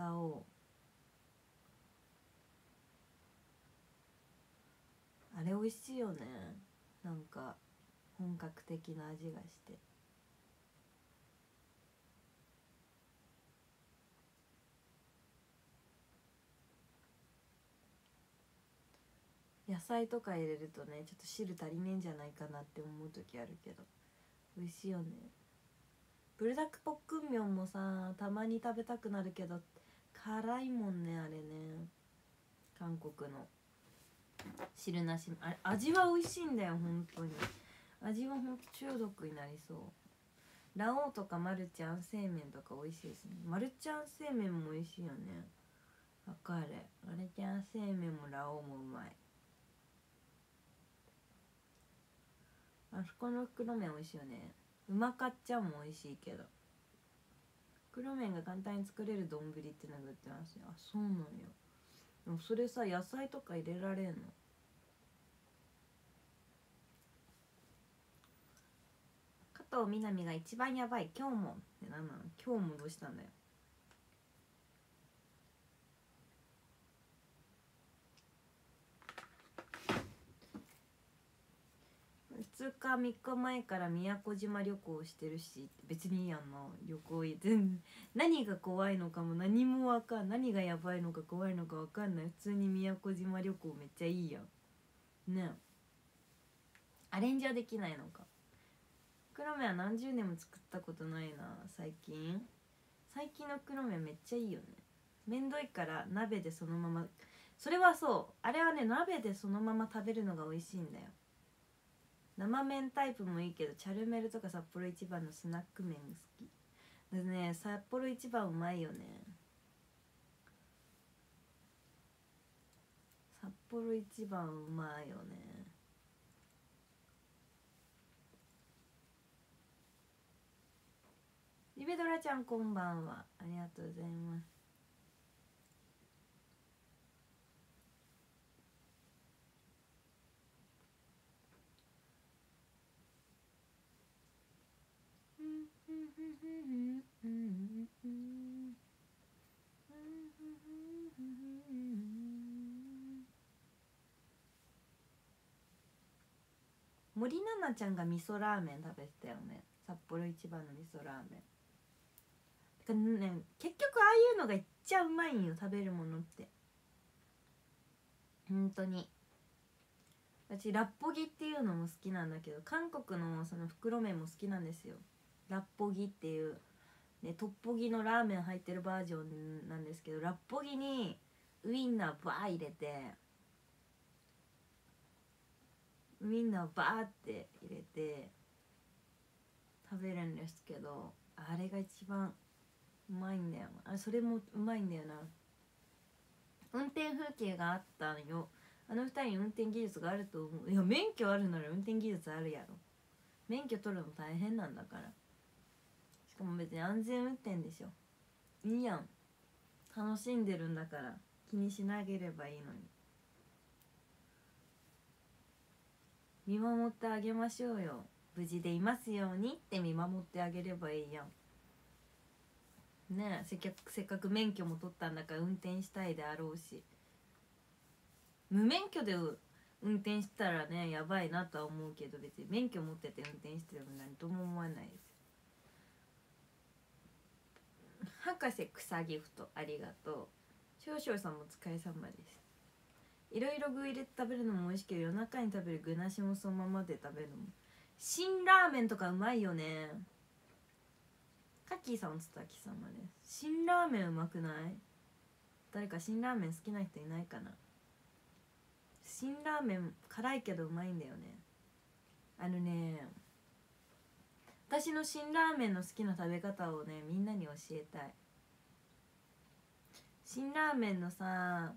ラオウあれ美味しいよね。なんか本格的な味がして。野菜とか入れるとねちょっと汁足りねえんじゃないかなって思う時あるけど。美味しいよね。ブルダックポックンミョンもさたまに食べたくなるけど辛いもんねあれね。韓国の。汁なし。あれ味は美味しいんだよ本当に。味はほんと中毒になりそう。ラオウとかマルちゃん製麺とか美味しいですね。マルちゃん製麺も美味しいよね。わかる。マルちゃん製麺もラオウもうまい。あそこの袋麺美味しいよね。うまかっちゃんも美味しいけど。袋麺が簡単に作れる丼っていうのが売ってますよ。あそうなんや。でもそれさ野菜とか入れられんの？加藤みなみが一番やばい。今日も。って何なの？今日もどうしたんだよ。2日3日前から宮古島旅行してるし別にいいやんな旅行全何が怖いのかも何もわかん何がやばいのか怖いのかわかんない。普通に宮古島旅行めっちゃいいやん。ね。アレンジはできないのか。黒目は何十年も作ったことないな最近。最近の黒目めっちゃいいよね。めんどいから鍋でそのままそれはそう。あれはね鍋でそのまま食べるのが美味しいんだよ。生麺タイプもいいけどチャルメルとか札幌一番のスナック麺好き。でね札幌一番うまいよね。札幌一番うまいよね。リベドラちゃんこんばんは。ありがとうございます。森七菜ちゃんが味噌ラーメン食べてたよね。札幌一番の味噌ラーメン。てかね結局ああいうのがいっちゃうまいんよ食べるものって。本当に。私ラッポギっていうのも好きなんだけど韓国のその袋麺も好きなんですよ。ラッポギっていう、ね、トッポギのラーメン入ってるバージョンなんですけどラッポギにウインナーバー入れてウインナーバーって入れて食べるんですけどあれが一番うまいんだよあそれもうまいんだよな。運転風景があったのよ。あの二人に運転技術があると思う。いや免許あるなら運転技術あるやろ。免許取るの大変なんだから。かも別に安全運転でしょいいやん。楽しんでるんだから。気にしなければいいのに。見守ってあげましょうよ。無事でいますように。って見守ってあげればいいやん。ねえ。せっかくせっかく免許も取ったんだから運転したいであろうし。無免許で運転したらねやばいなとは思うけど別に免許持ってて運転しても何とも思わないです。博士草ギフトありがとう。少々さんもお疲れ様です。いろいろ具入れて食べるのも美味しいけど夜中に食べる具なしもそのままで食べるのも。辛ラーメンとかうまいよね。カッキーさんおつたき様です。辛ラーメンうまくない？誰か辛ラーメン好きな人いないかな？辛ラーメン辛いけどうまいんだよね。あのね私の辛ラーメンの好きな食べ方をねみんなに教えたい。辛ラーメンのさ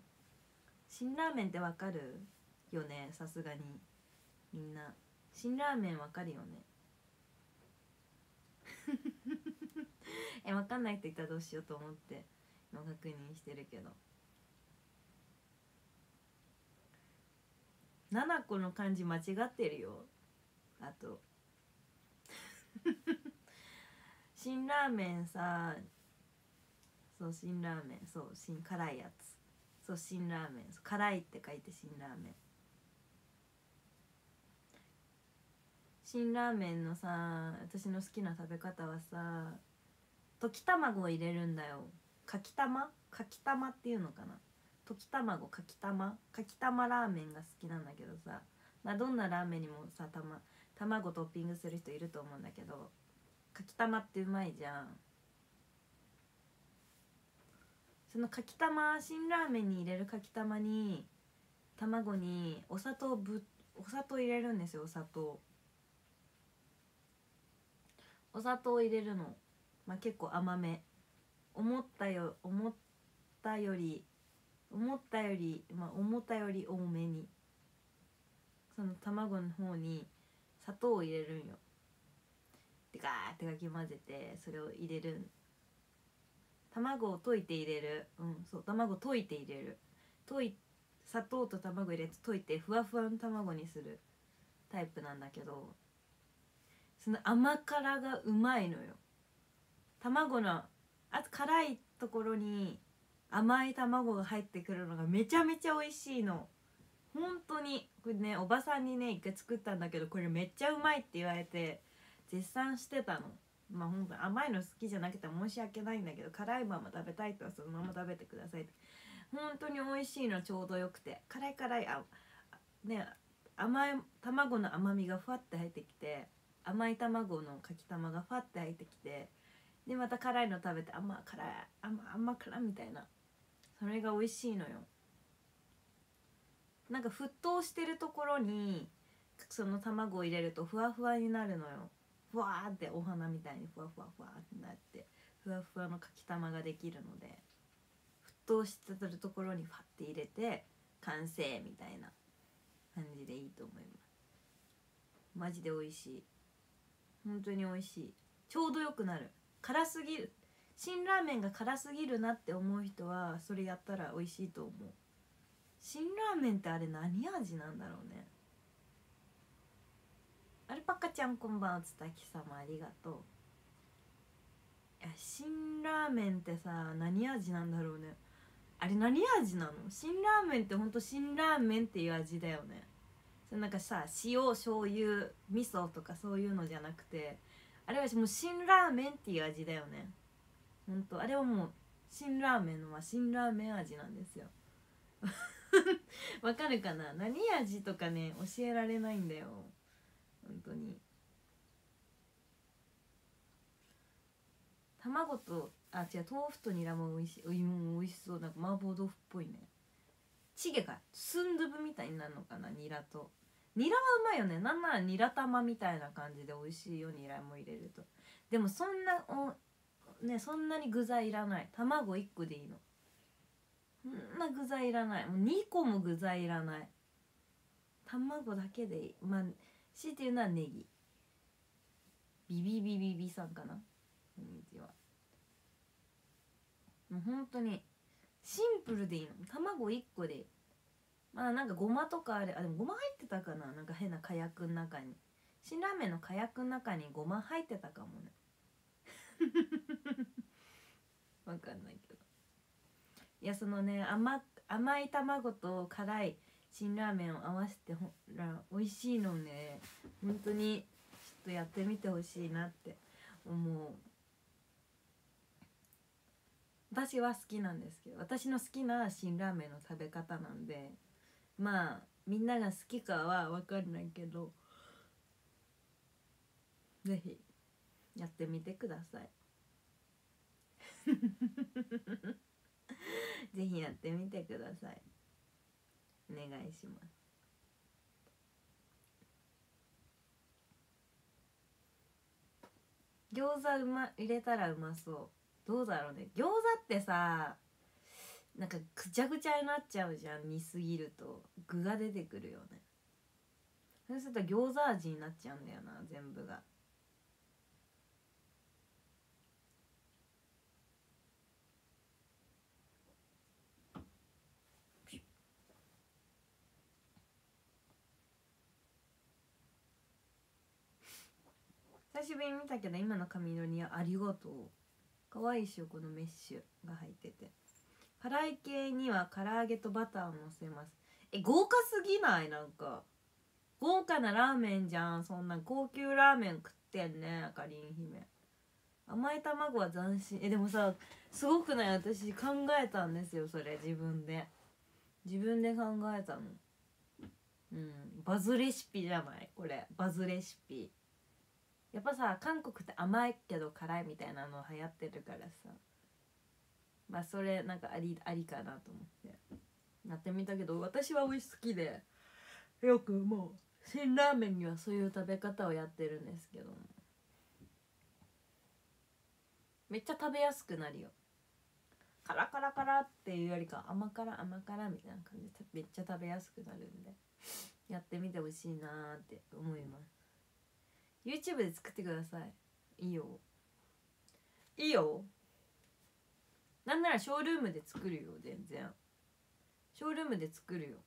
辛ラーメンってわかるよね？さすがに。みんな。辛ラーメンわかるよね？え分かんないって言ったらどうしようと思って今確認してるけど。7個の漢字間違ってるよ。あと。辛ラーメンさそう辛ラーメンそう辛辛いやつ。そう辛ラーメン。辛いって書いて辛ラーメン。辛ラーメンのさ私の好きな食べ方はさ溶き卵を入れるんだよ。かきたまかきたまっていうのかな？溶き卵かきたまかきたまラーメンが好きなんだけどさ。まあどんなラーメンにもさたま卵トッピングする人いると思うんだけどかきたまってうまいじゃん。そのかきたま辛ラーメンに入れるかきたまに卵にお砂糖ぶお砂糖入れるんですよお砂糖。お砂糖入れるの。まあ結構甘め。思ったよ思ったより思ったよりまあ思ったより多めに。その卵の方に砂糖を入れるんよ。でガーってかき混ぜてそれを入れる卵を溶いて入れる。うんそう卵溶いて入れる。溶い砂糖と卵入れて溶いてふわふわの卵にする。タイプなんだけど。その甘辛がうまいのよ。卵のあと辛いところに甘い卵が入ってくるのがめちゃめちゃ美味しいの。本当にこれねおばさんにね一回作ったんだけどこれめっちゃうまいって言われて絶賛してたの。まあ本当甘いの好きじゃなくて申し訳ないんだけど辛いまま食べたい人はそのまま食べてくださいって。本当に美味しいのちょうどよくて辛い辛いあね甘い卵の甘みがふわって入ってきて甘い卵のかきたまがふわって入ってきてでまた辛いの食べて甘辛い甘甘辛みたいな。それが美味しいのよ。なんか沸騰してるところにその卵を入れるとふわふわになるのよ。ふわーってお花みたいにふわふわふわってなってふわふわのかきたまができるので沸騰してるところにファって入れて完成みたいな感じでいいと思います。マジで美味しい。本当に美味しい。ちょうどよくなる。辛すぎる。辛ラーメンが辛すぎるなって思う人はそれやったら美味しいと思う。辛ラーメンってあれ何味なんだろうね。アルパカちゃんこんばんはつたき様ありがとう。いや辛ラーメンってさ何味なんだろうね。あれ何味なの？辛ラーメンってほんと辛ラーメンっていう味だよね。そなんかさ塩醤油味噌とかそういうのじゃなくてあれはもう辛ラーメンっていう味だよね。ほんとあれはもう辛ラーメンのは辛ラーメン味なんですよ。わかるかな？何味とかね教えられないんだよ。本当に。卵とあ違う豆腐とニラも美味しいお芋も美味しそう。なんか麻婆豆腐っぽいね。チゲがスンドゥブみたいになるのかな？ニラと。ニラはうまいよね。なんならニラ玉みたいな感じで美味しいよ。ニラも入れると。でもそんなおねそんなに具材いらない。卵1個でいいの。んな具材いらない。もう2個も具材いらない。卵だけでいい。まあ強いて言うのはネギ。ビビビビビさんかな。こんにちは。もう本当にシンプルでいいの。卵1個でまあなんかごまとかあれあでもごま入ってたかな。なんか変な火薬の中に。辛ラーメンの火薬の中にごま入ってたかもね。わかんないけど。いやそのね甘甘い卵と辛い辛ラーメンを合わせてほら美味しいのね。本当にちょっとやってみてほしいなって思う。私は好きなんですけど私の好きな辛ラーメンの食べ方なんでまあみんなが好きかは分かんないけど是非やってみてください。ぜひやってみてください。お願いします。餃子うま入れたらうまそう。どうだろうね。餃子ってさなんかぐちゃぐちゃになっちゃうじゃん。煮すぎると。具が出てくるよね。そうすると餃子味になっちゃうんだよな全部が。久しぶりに見たけど今の髪のにありがとう。可愛いっしよこのメッシュが入ってて。辛い系には唐揚げとバターをのせます。え豪華すぎない？なんか。豪華なラーメンじゃん。そんな高級ラーメン食ってんねあかりん姫。甘い卵は斬新。えでもさすごくない？私考えたんですよそれ。自分で。自分で考えたの。うん。バズレシピじゃない？これ。バズレシピ。やっぱさ韓国って甘いけど辛いみたいなの流行ってるからさ。まあそれなんかありありかなと思って。やってみたけど私は美味し好きでよくもう辛ラーメンにはそういう食べ方をやってるんですけど。めっちゃ食べやすくなるよ。カラカラカラっていうよりか甘辛甘辛みたいな感じでめっちゃ食べやすくなるんで。やってみてほしいなーって思います。YouTube で作ってください。いいよ。いいよ。なんならショールームで作るよ全然。ショールームで作るよ。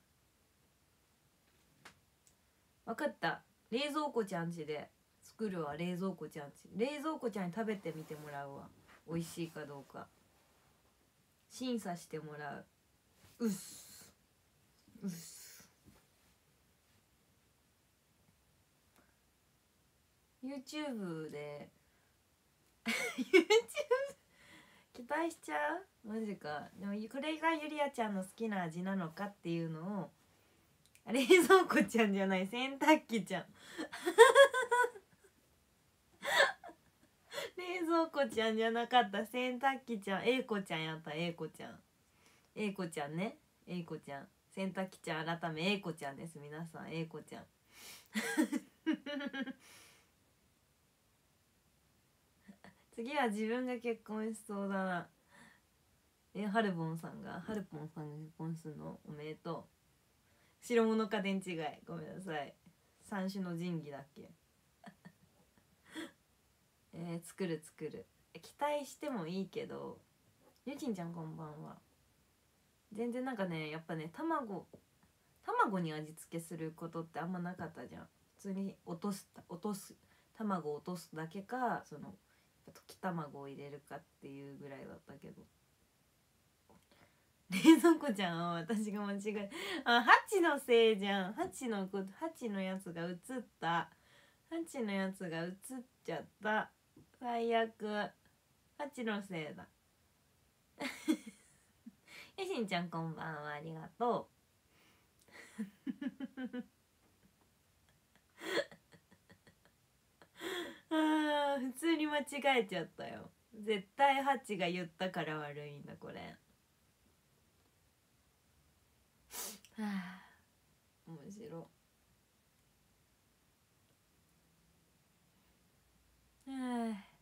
分かった。冷蔵庫ちゃんちで。作るわ冷蔵庫ちゃんち。冷蔵庫ちゃんに食べてみてもらうわ。美味しいかどうか。審査してもらう。うっす。うっす。YouTube で。YouTube 期待しちゃう？マジか。でもこれがゆりあちゃんの好きな味なのかっていうのを冷蔵庫ちゃんじゃない。洗濯機ちゃん。冷蔵庫ちゃんじゃなかった。洗濯機ちゃん。えいこちゃんやった。えいこちゃん。えいこちゃんね。えいこちゃん。洗濯機ちゃん。改めえいこちゃんです。皆さんえいこちゃん 次は自分が結婚しそうだな。えはるぼんさんが？はるぽんさんが結婚するの？おめでとう。白物家電違い。ごめんなさい。三種の神器だっけ？えー、作る作る。期待してもいいけど。ゆちんちゃんこんばんは。全然なんかねやっぱね卵卵に味付けすることってあんまなかったじゃん。普通に落とす落とす卵を落とすだけかその溶き卵を入れるかっていうぐらいだったけど。冷蔵庫ちゃんは私が間違えあハチのせいじゃん。ハチのこハチのやつが映った。ハチのやつが映っちゃった。最悪。ハチのせいだ。えしんちゃんこんばんは。ありがとう あ普通に間違えちゃったよ。絶対ハチが言ったから悪いんだこれ。はあ面白はあ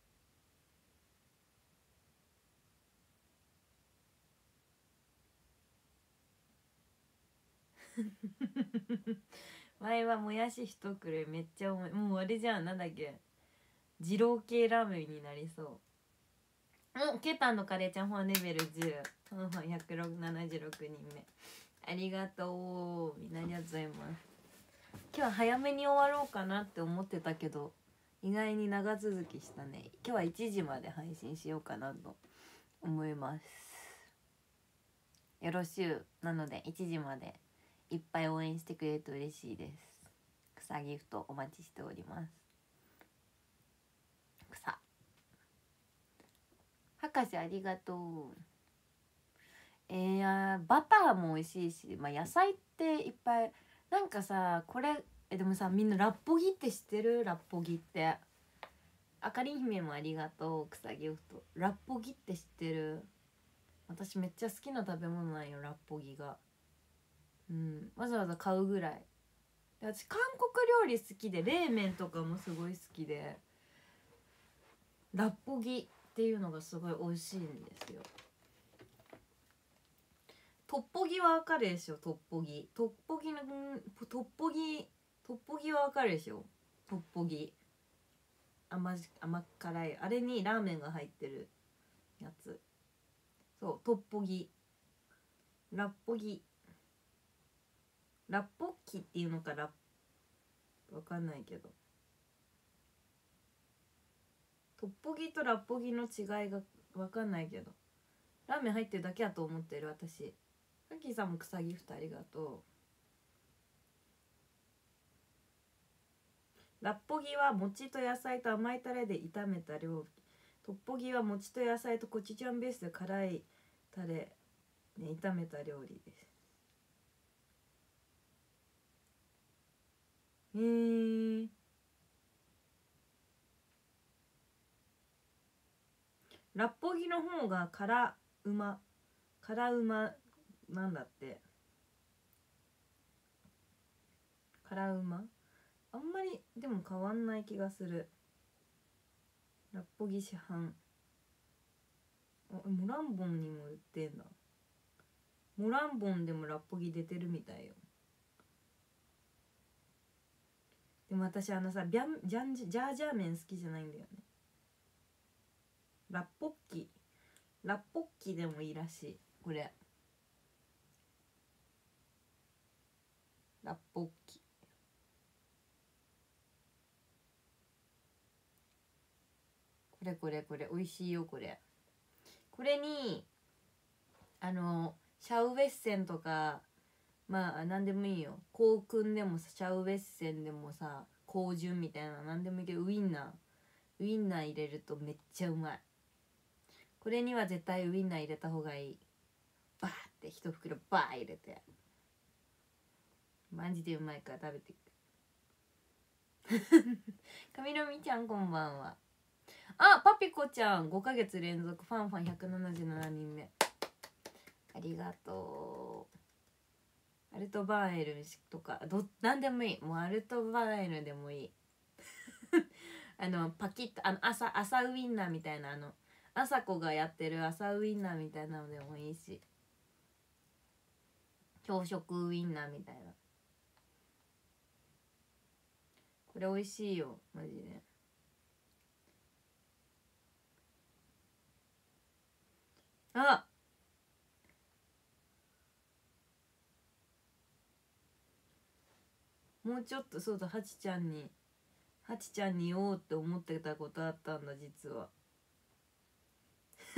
前はもやし一くれめっちゃ重い。もうあれじゃんなんだっけ。二郎系ラーメンになりそう。うんケタンのカレーちゃんファンレベル10本本176人目。ありがとうみんなありがとうございます。今日は早めに終わろうかなって思ってたけど意外に長続きしたね。今日は1時まで配信しようかなと思います。よろしゅうなので1時までいっぱい応援してくれると嬉しいです。草ギフトお待ちしております。草。博士ありがとう。えー、バターも美味しいし、まあ、野菜っていっぱい。なんかさこれえでもさみんなラッポギって知ってる？ラッポギって。あかりん姫もありがとう草ギフトラッポギって知ってる？私めっちゃ好きな食べ物なんよラッポギが。うん。わざわざ買うぐらい。私韓国料理好きで冷麺とかもすごい好きで。ラッポギっていうのがすごい美味しいんですよ。トッポギはわかるでしょ？トッポギ。トッポギのトッポギトッポギはわかるでしょ？トッポギ。甘甘辛い。あれにラーメンが入ってるやつ。そうトッポギ。ラッポギ。ラッポッキっていうのかラわかんないけど。トッポギとラッポギの違いが分かんないけど。ラーメン入ってるだけやと思ってる私。さっきーさんも草ギフトありがと。うラッポギは餅と野菜と甘いタレで炒めた料理。トッポギは餅と野菜とコチュジャンベースで辛いタレで炒めた料理です。へえラッポギの方が辛うま辛うまなんだって。辛うま。あんまりでも変わんない気がする。ラッポギ市販。あモランボンにも売ってんだ。モランボンでもラッポギ出てるみたいよ。でも私あのさビャンジャンジャージャー麺好きじゃないんだよね。ラッポッキラッポッキでもいいらしいこれ。ラッポッキこれこれこれ美味しいよこれ。これにあのシャウエッセンとかまあ何でもいいよ。コウくんでもさシャウエッセンでもさ香順みたいな何でもいいけどウインナー。ウインナー入れるとめっちゃうまい。これには絶対ウインナー入れた方がいい。バーって一袋バー入れて。マジでうまいから食べていく。神のみちゃんこんばんは。あパピコちゃん。5ヶ月連続ファンファン177人目。ありがとう。アルトバーエルとかど何でもいい。もうアルトバーエルでもいい。あのパキッとあの朝朝ウインナーみたいなあの朝子がやってる朝ウインナーみたいなのでもいいし朝食ウインナーみたいな。これ美味しいよマジで。あもうちょっとそうだハチちゃんにハチちゃんに言おうって思ってたことあったんだ実は。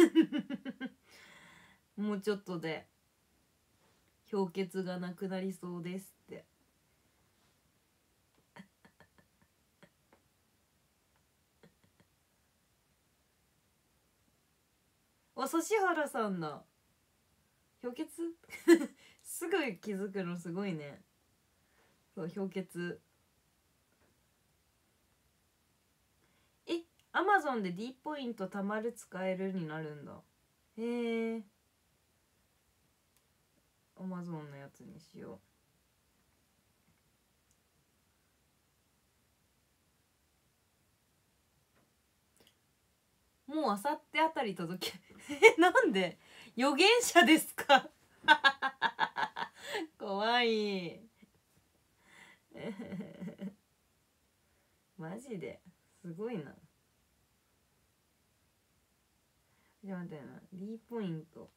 もうちょっとで氷結がなくなりそうですって。お指原さんだ氷結？すぐ気づくのすごいね。そう氷結えアマゾンで D ポイントたまる使えるになるんだ。へえ。アマゾンのやつにしよう。もうあさってあたり届け。えなんで？予言者ですか？怖い。マジで？すごいな。じゃあ待ってな D ポイント。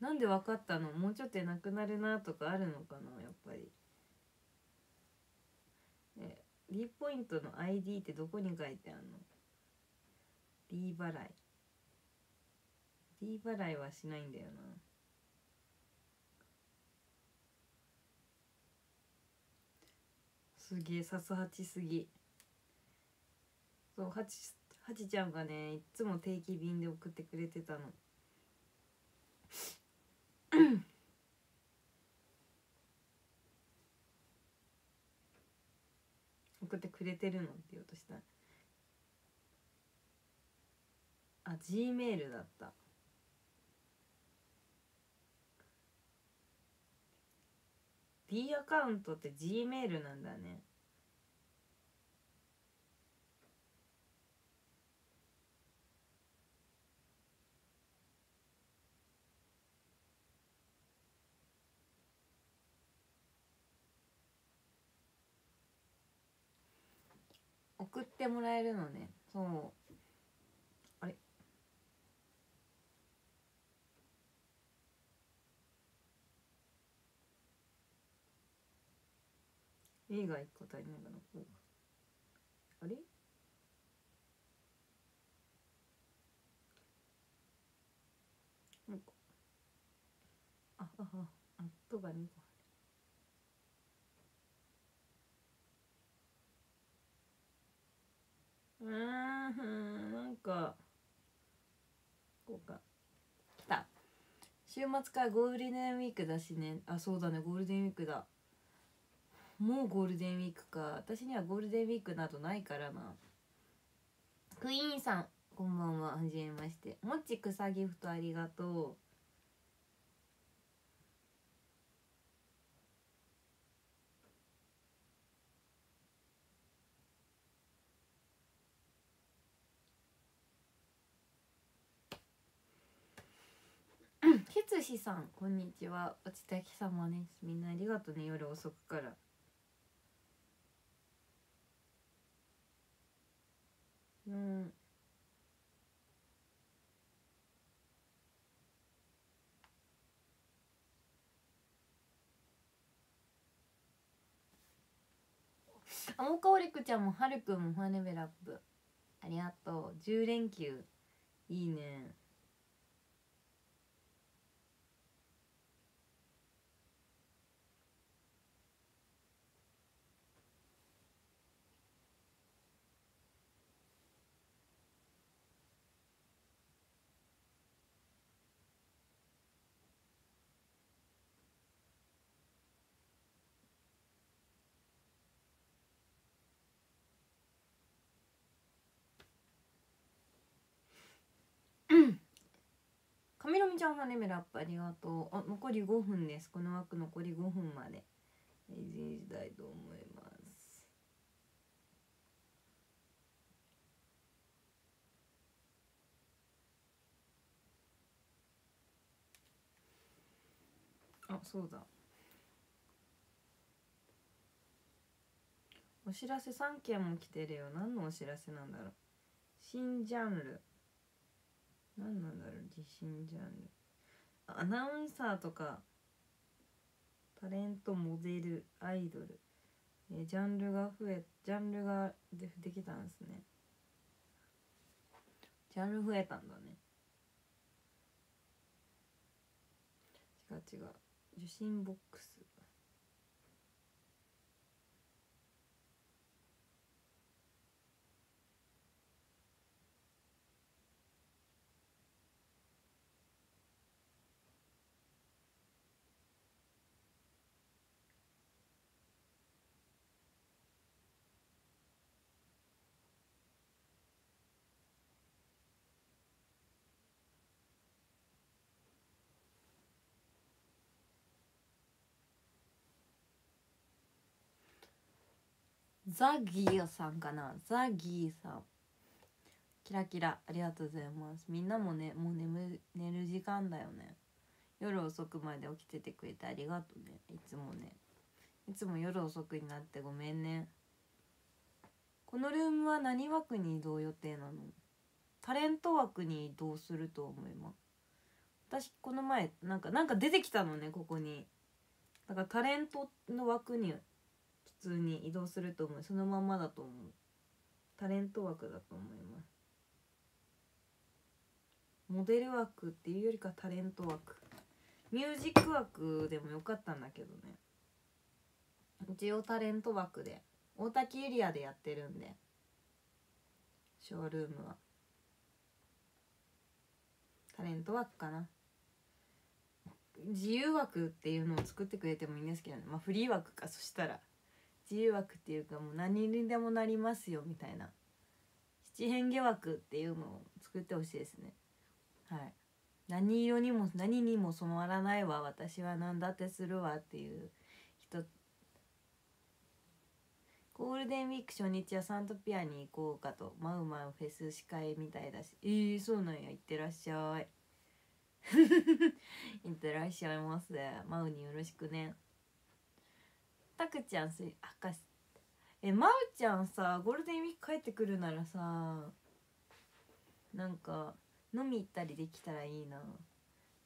なんで分かったの？もうちょっとでなくなるなとかあるのかな？やっぱり。え D ポイントの ID ってどこに書いてあるの？D 払い。D 払いはしないんだよな。すげえさすはちすぎ。そうはちはちちゃんがねいつも定期便で送ってくれてたの。送ってくれてるのって言おうとした。あ G メールだった。D アカウントって G メールなんだね送ってもらえるのね。そうあれ？映画一個足りないかな。あれ？なんかああああとが2個うんなんかこうか。来た。週末からゴールデンウィークだしね。あそうだねゴールデンウィークだ。もうゴールデンウィークか。私にはゴールデンウィークなどないからな。クイーンさんこんばんは。はじめまして。もっち草ギフトありがとう。しさんこんにちは。おちたきさまです。みんなありがとうね。夜遅くから。うん。あもかおりくちゃんもはるくんもファネベラップ。ありがとう。10連休。いいね。みろみちゃんはねメラップありがとう。あ残り5分です。この枠残り5分まで。いじたいと思います。あそうだ。お知らせ3件も来てるよ。何のお知らせなんだろう。新ジャンル。何なんだろう自信ジャンルアナウンサーとかタレントモデルアイドルえジャンルが増えジャンルがでできたんですね。ジャンル増えたんだね。違う違う。受信ボックス。ザギーさんかな？ザギーさん。キラキラ。ありがとうございます。みんなもねもう眠寝る時間だよね。夜遅くまで起きててくれてありがとうね。いつもね。いつも夜遅くになってごめんね。このルームは何枠に移動予定なの？タレント枠に移動すると思います。私この前なんかなんか出てきたのねここに。だからタレントの枠に通に移動すると思う。そのままだと思う。タレント枠だと思います。モデル枠っていうよりかタレント枠。ミュージック枠でもよかったんだけどね。一応タレント枠で。大滝エリアでやってるんで。ショールームは。タレント枠かな。自由枠っていうのを作ってくれてもいいんですけどね。まあフリー枠かそしたら。自由枠っていうかもう何にでもなりますよみたいな。七変化枠っていうのを作ってほしいですね。はい。何色にも何にも染まらないわ。私は何だってするわっていう人。ゴールデンウィーク初日はサントピアに行こうかと。マウマウフェス司会みたいだし。えー、そうなんや。行ってらっしゃい。行ってらっしゃいませマウによろしくね。たくちゃんすいあかしえまうちゃんさゴールデンウィーク帰ってくるならさなんか飲み行ったりできたらいいな。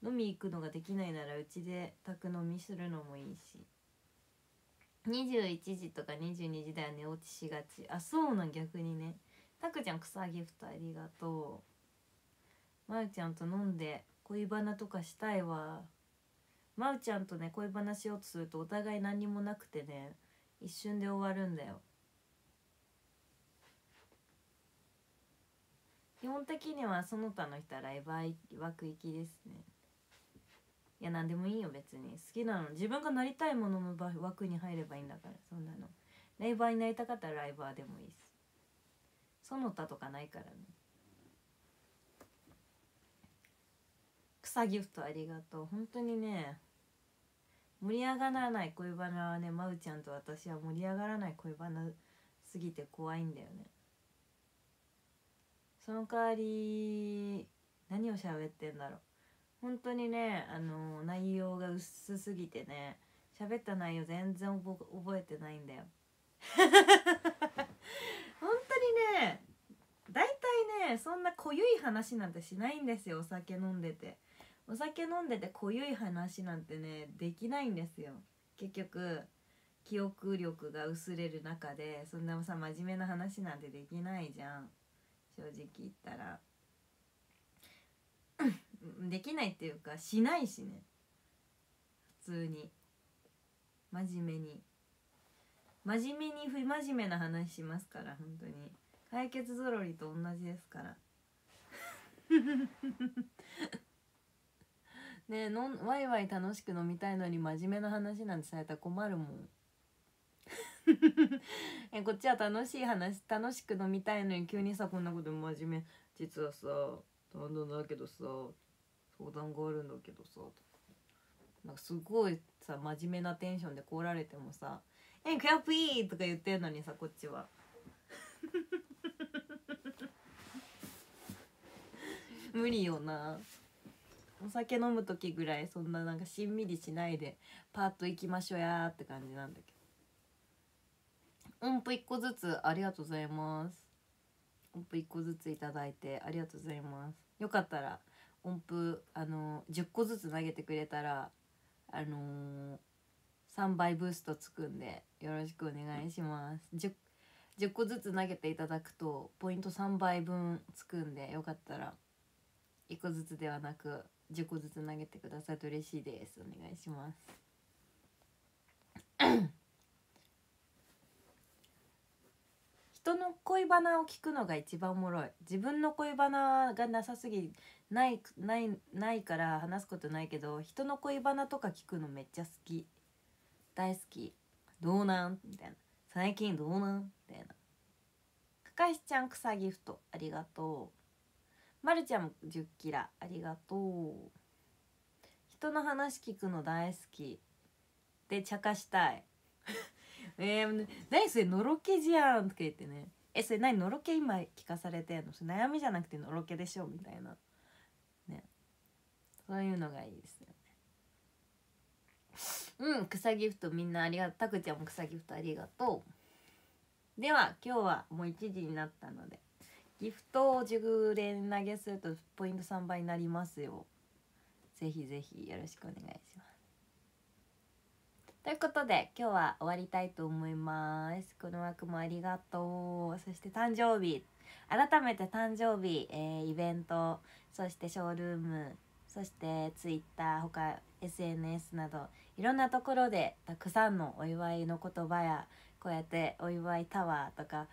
飲み行くのができないならうちで宅飲みするのもいいし。21時とか22時だよ寝落ちしがち。あそうなん逆にね。たくちゃん草ギフトありがとう。まゆちゃんと飲んで恋バナとかしたいわ。まうちゃんとね恋バナしようとするとお互い何にもなくてね一瞬で終わるんだよ。基本的にはその他の人はライバー枠行きですね。いや何でもいいよ別に。好きなの。自分がなりたいものの枠に入ればいいんだからそんなの。ライバーになりたかったらライバーでもいいし。その他とかないからね。草ギフトありがとう。本当にね盛り上がらない恋バナはねまうちゃんと私は盛り上がらない恋バナすぎて怖いんだよね。その代わり何を喋ってんだろう。本当にねあの内容が薄すぎてね喋った内容全然覚えてないんだよ。本当にね大体ねそんな濃ゆい話なんてしないんですよお酒飲んでて。お酒飲んでて濃ゆい話なんてねできないんですよ。結局記憶力が薄れる中でそんなさ真面目な話なんてできないじゃん。正直言ったら。できないっていうかしないしね。普通に。真面目に。真面目に不真面目な話しますから本当に。解決ぞろりと同じですから。ねのんワイワイ楽しく飲みたいのに真面目な話なんてされたら困るもん。えこっちは楽しい話楽しく飲みたいのに急にさこんなこと真面目。実はさなんだんだけどさ相談があるんだけどさなんかすごいさ真面目なテンションで来られてもさ「えクラップいい!」とか言ってんのにさこっちは。無理よな。お酒飲む時ぐらいそんななんかしんみりしないでパッと行きましょうやって感じなんだけど。音符1個ずつありがとうございます。音符1個ずついいてありがとうございます。よかったら音符あの10個ずつ投げてくれたらあのー、3倍ブーストつくんでよろしくお願いします。10, 10個ずつ投げていただくとポイント3倍分つくんでよかったら1個ずつではなく10個ずつ投げてくださると嬉しいです。お願いします。人の恋バナを聞くのが一番おもろい。自分の恋バナがなさすぎないないないから話すことないけど人の恋バナとか聞くのめっちゃ好き。大好き。どうなん？みたいな。最近どうなん？みたいな。かかしちゃん草ギフトありがとう。まるちゃん10キラ。ありがとう。人の話聞くの大好き。で茶化したい。えー、何それのろけじゃんとか言ってね。えそれ何のろけ今聞かされてんの？それ悩みじゃなくてのろけでしょみたいな。ね。そういうのがいいですよね。うん草ギフトみんなありがとうたくちゃんも草ギフトありがとう。では今日はもう1時になったので。ギフトを10連投げするとポイント3倍になりますよ。ぜひぜひよろしくお願いします。ということで今日は終わりたいと思います。この枠もありがとう。そして誕生日改めて誕生日、えー、イベント。そしてショールーム。そしてツイッター他 SNS など。いろんなところでたくさんのお祝いの言葉やこうやってお祝いタワーとか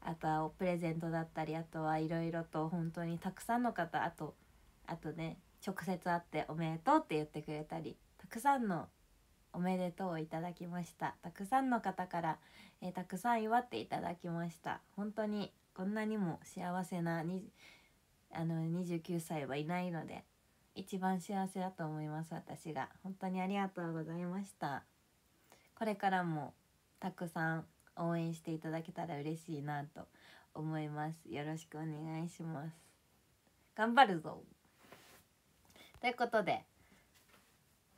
あとはプレゼントだったりあとはいろいろと本当にたくさんの方あとあとね直接会っておめでとうって言ってくれたりたくさんのおめでとうをいただきました。たくさんの方から、えー、たくさん祝っていただきました。本当にこんなにも幸せなにあの29歳はいないので一番幸せだと思います私が。本当にありがとうございました。これからもたくさん応援していただけたら嬉しいなと思います。よろしくお願いします。頑張るぞ。ということで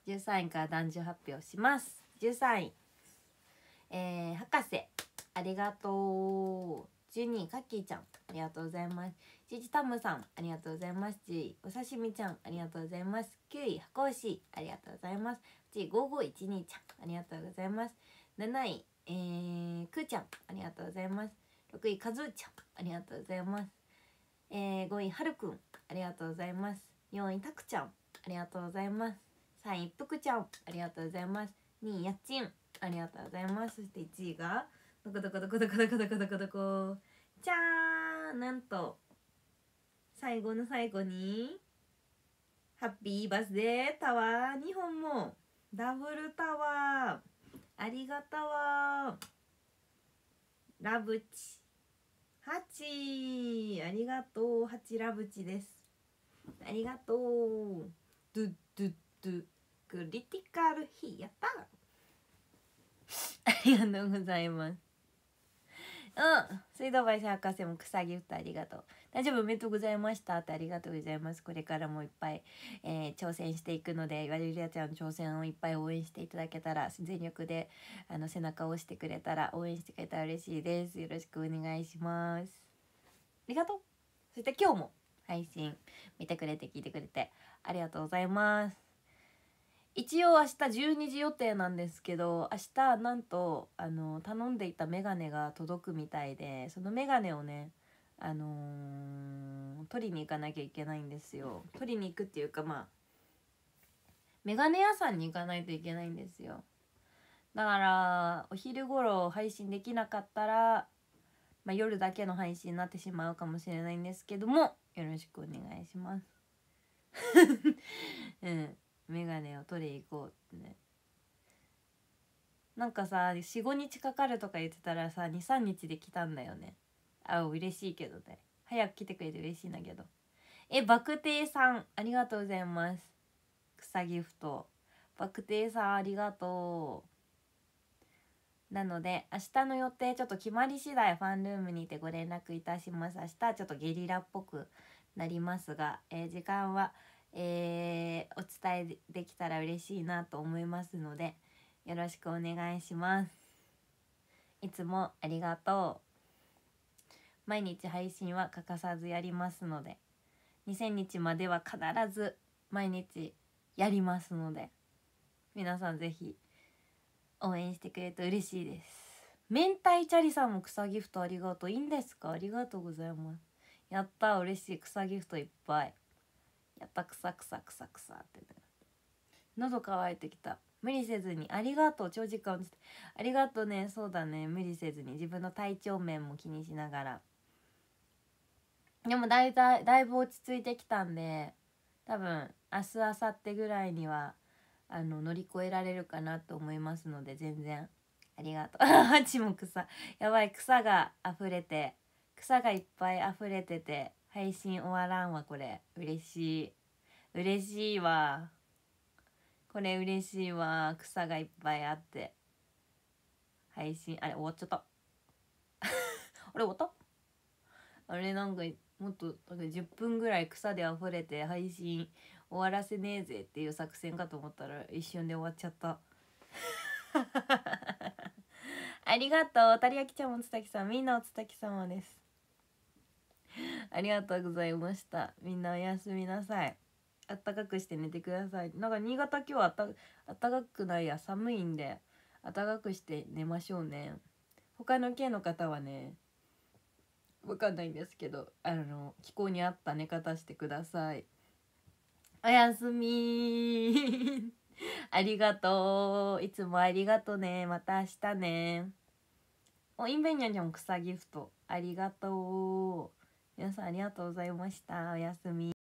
13位から男女発表します。13位えー、博士ありがとう。12位カッキーちゃんありがとうございます。ジジタムさんありがとうございます。1位お刺身ちゃんありがとうございます。9位箱牛ありがとうございます。1位5512ちゃんありがとうございます。7位えー、くーちゃんありがとうございます。6位かずーちゃんありがとうございます。えー、5位はるくんありがとうございます。4位たくちゃんありがとうございます。3位ぷくちゃんありがとうございます。2位やっちんありがとうございます。そして1位がどこどこどこどこどこどこどこ。どこじゃーんなんと最後の最後にハッピーバースデータワー2本もダブルタワー。ありがたわ。ラブチ。ハチ。ありがとう。ハチラブチです。ありがとう。ドゥドゥドゥ。クリティカルヒやった。ありがとうございます。うん。水道橋博士も草木歌ありがとう。大丈夫？おめでとうございました。ってありがとうございます。これからもいっぱい、えー、挑戦していくのでわりりあちゃんの挑戦をいっぱい応援していただけたら全力であの背中を押してくれたら応援してくれたら嬉しいです。よろしくお願いします。ありがとう。そして今日も配信見てくれて聞いてくれてありがとうございます。一応明日12時予定なんですけど明日なんとあの頼んでいたメガネが届くみたいでそのメガネをねあのー、取りに行かなきゃいけないんですよ。取りに行くっていうかまあメガネ屋さんに行かないといけないんですよ。だからお昼頃配信できなかったら、まあ、夜だけの配信になってしまうかもしれないんですけどもよろしくお願いします。うん。メガネを取りに行こうってね。なんかさ45日かかるとか言ってたらさ23日で来たんだよね。あ嬉しいけどね。早く来てくれて嬉しいんだけど。えバクテイさんありがとうございます。草ギフトバクテイさんありがとう。なので明日の予定ちょっと決まり次第ファンルームにてご連絡いたします。明日ちょっとゲリラっぽくなりますが、えー、時間はえー、お伝えできたら嬉しいなと思いますのでよろしくお願いします。いつもありがとう。毎日配信は欠かさずやりますので。2000日までは必ず毎日やりますので。皆さんぜひ応援してくれると嬉しいです。明太チャリさんも草ギフトありがとう。いいんですか？ありがとうございます。やった嬉しい。草ギフトいっぱい。やったくさくさくさくさってね。喉乾いてきた。無理せずにありがとう長時間ありがとうね。そうだね。無理せずに自分の体調面も気にしながら。でもだいだだいぶ落ち着いてきたんで多分明日明後日ぐらいにはあの乗り越えられるかなと思いますので全然。ありがとう。ハも草。やばい草が溢れて草がいっぱい溢れてて配信終わらんわこれ。嬉しい。嬉しいわ。これ嬉しいわ。草がいっぱいあって。配信あれ終わっちゃった。あれ終わった？あれなんかもっとなんか10分ぐらい草で溢れて配信終わらせねえぜっていう作戦かと思ったら一瞬で終わっちゃった。ありがとう。たりやきちゃんもつたきさん。みんなおつたき様です。ありがとうございました。みんなおやすみなさい。あったかくして寝てください。なんか新潟今日はあったあったかくないや。寒いんであったかくして寝ましょうね。他の県の方はねわかんないんですけどあの気候に合った寝方してください。おやすみ。ありがとう。いつもありがとね。また明日ね。おインベニャンちゃん草ギフト。ありがとう。皆さんありがとうございました。おやすみ。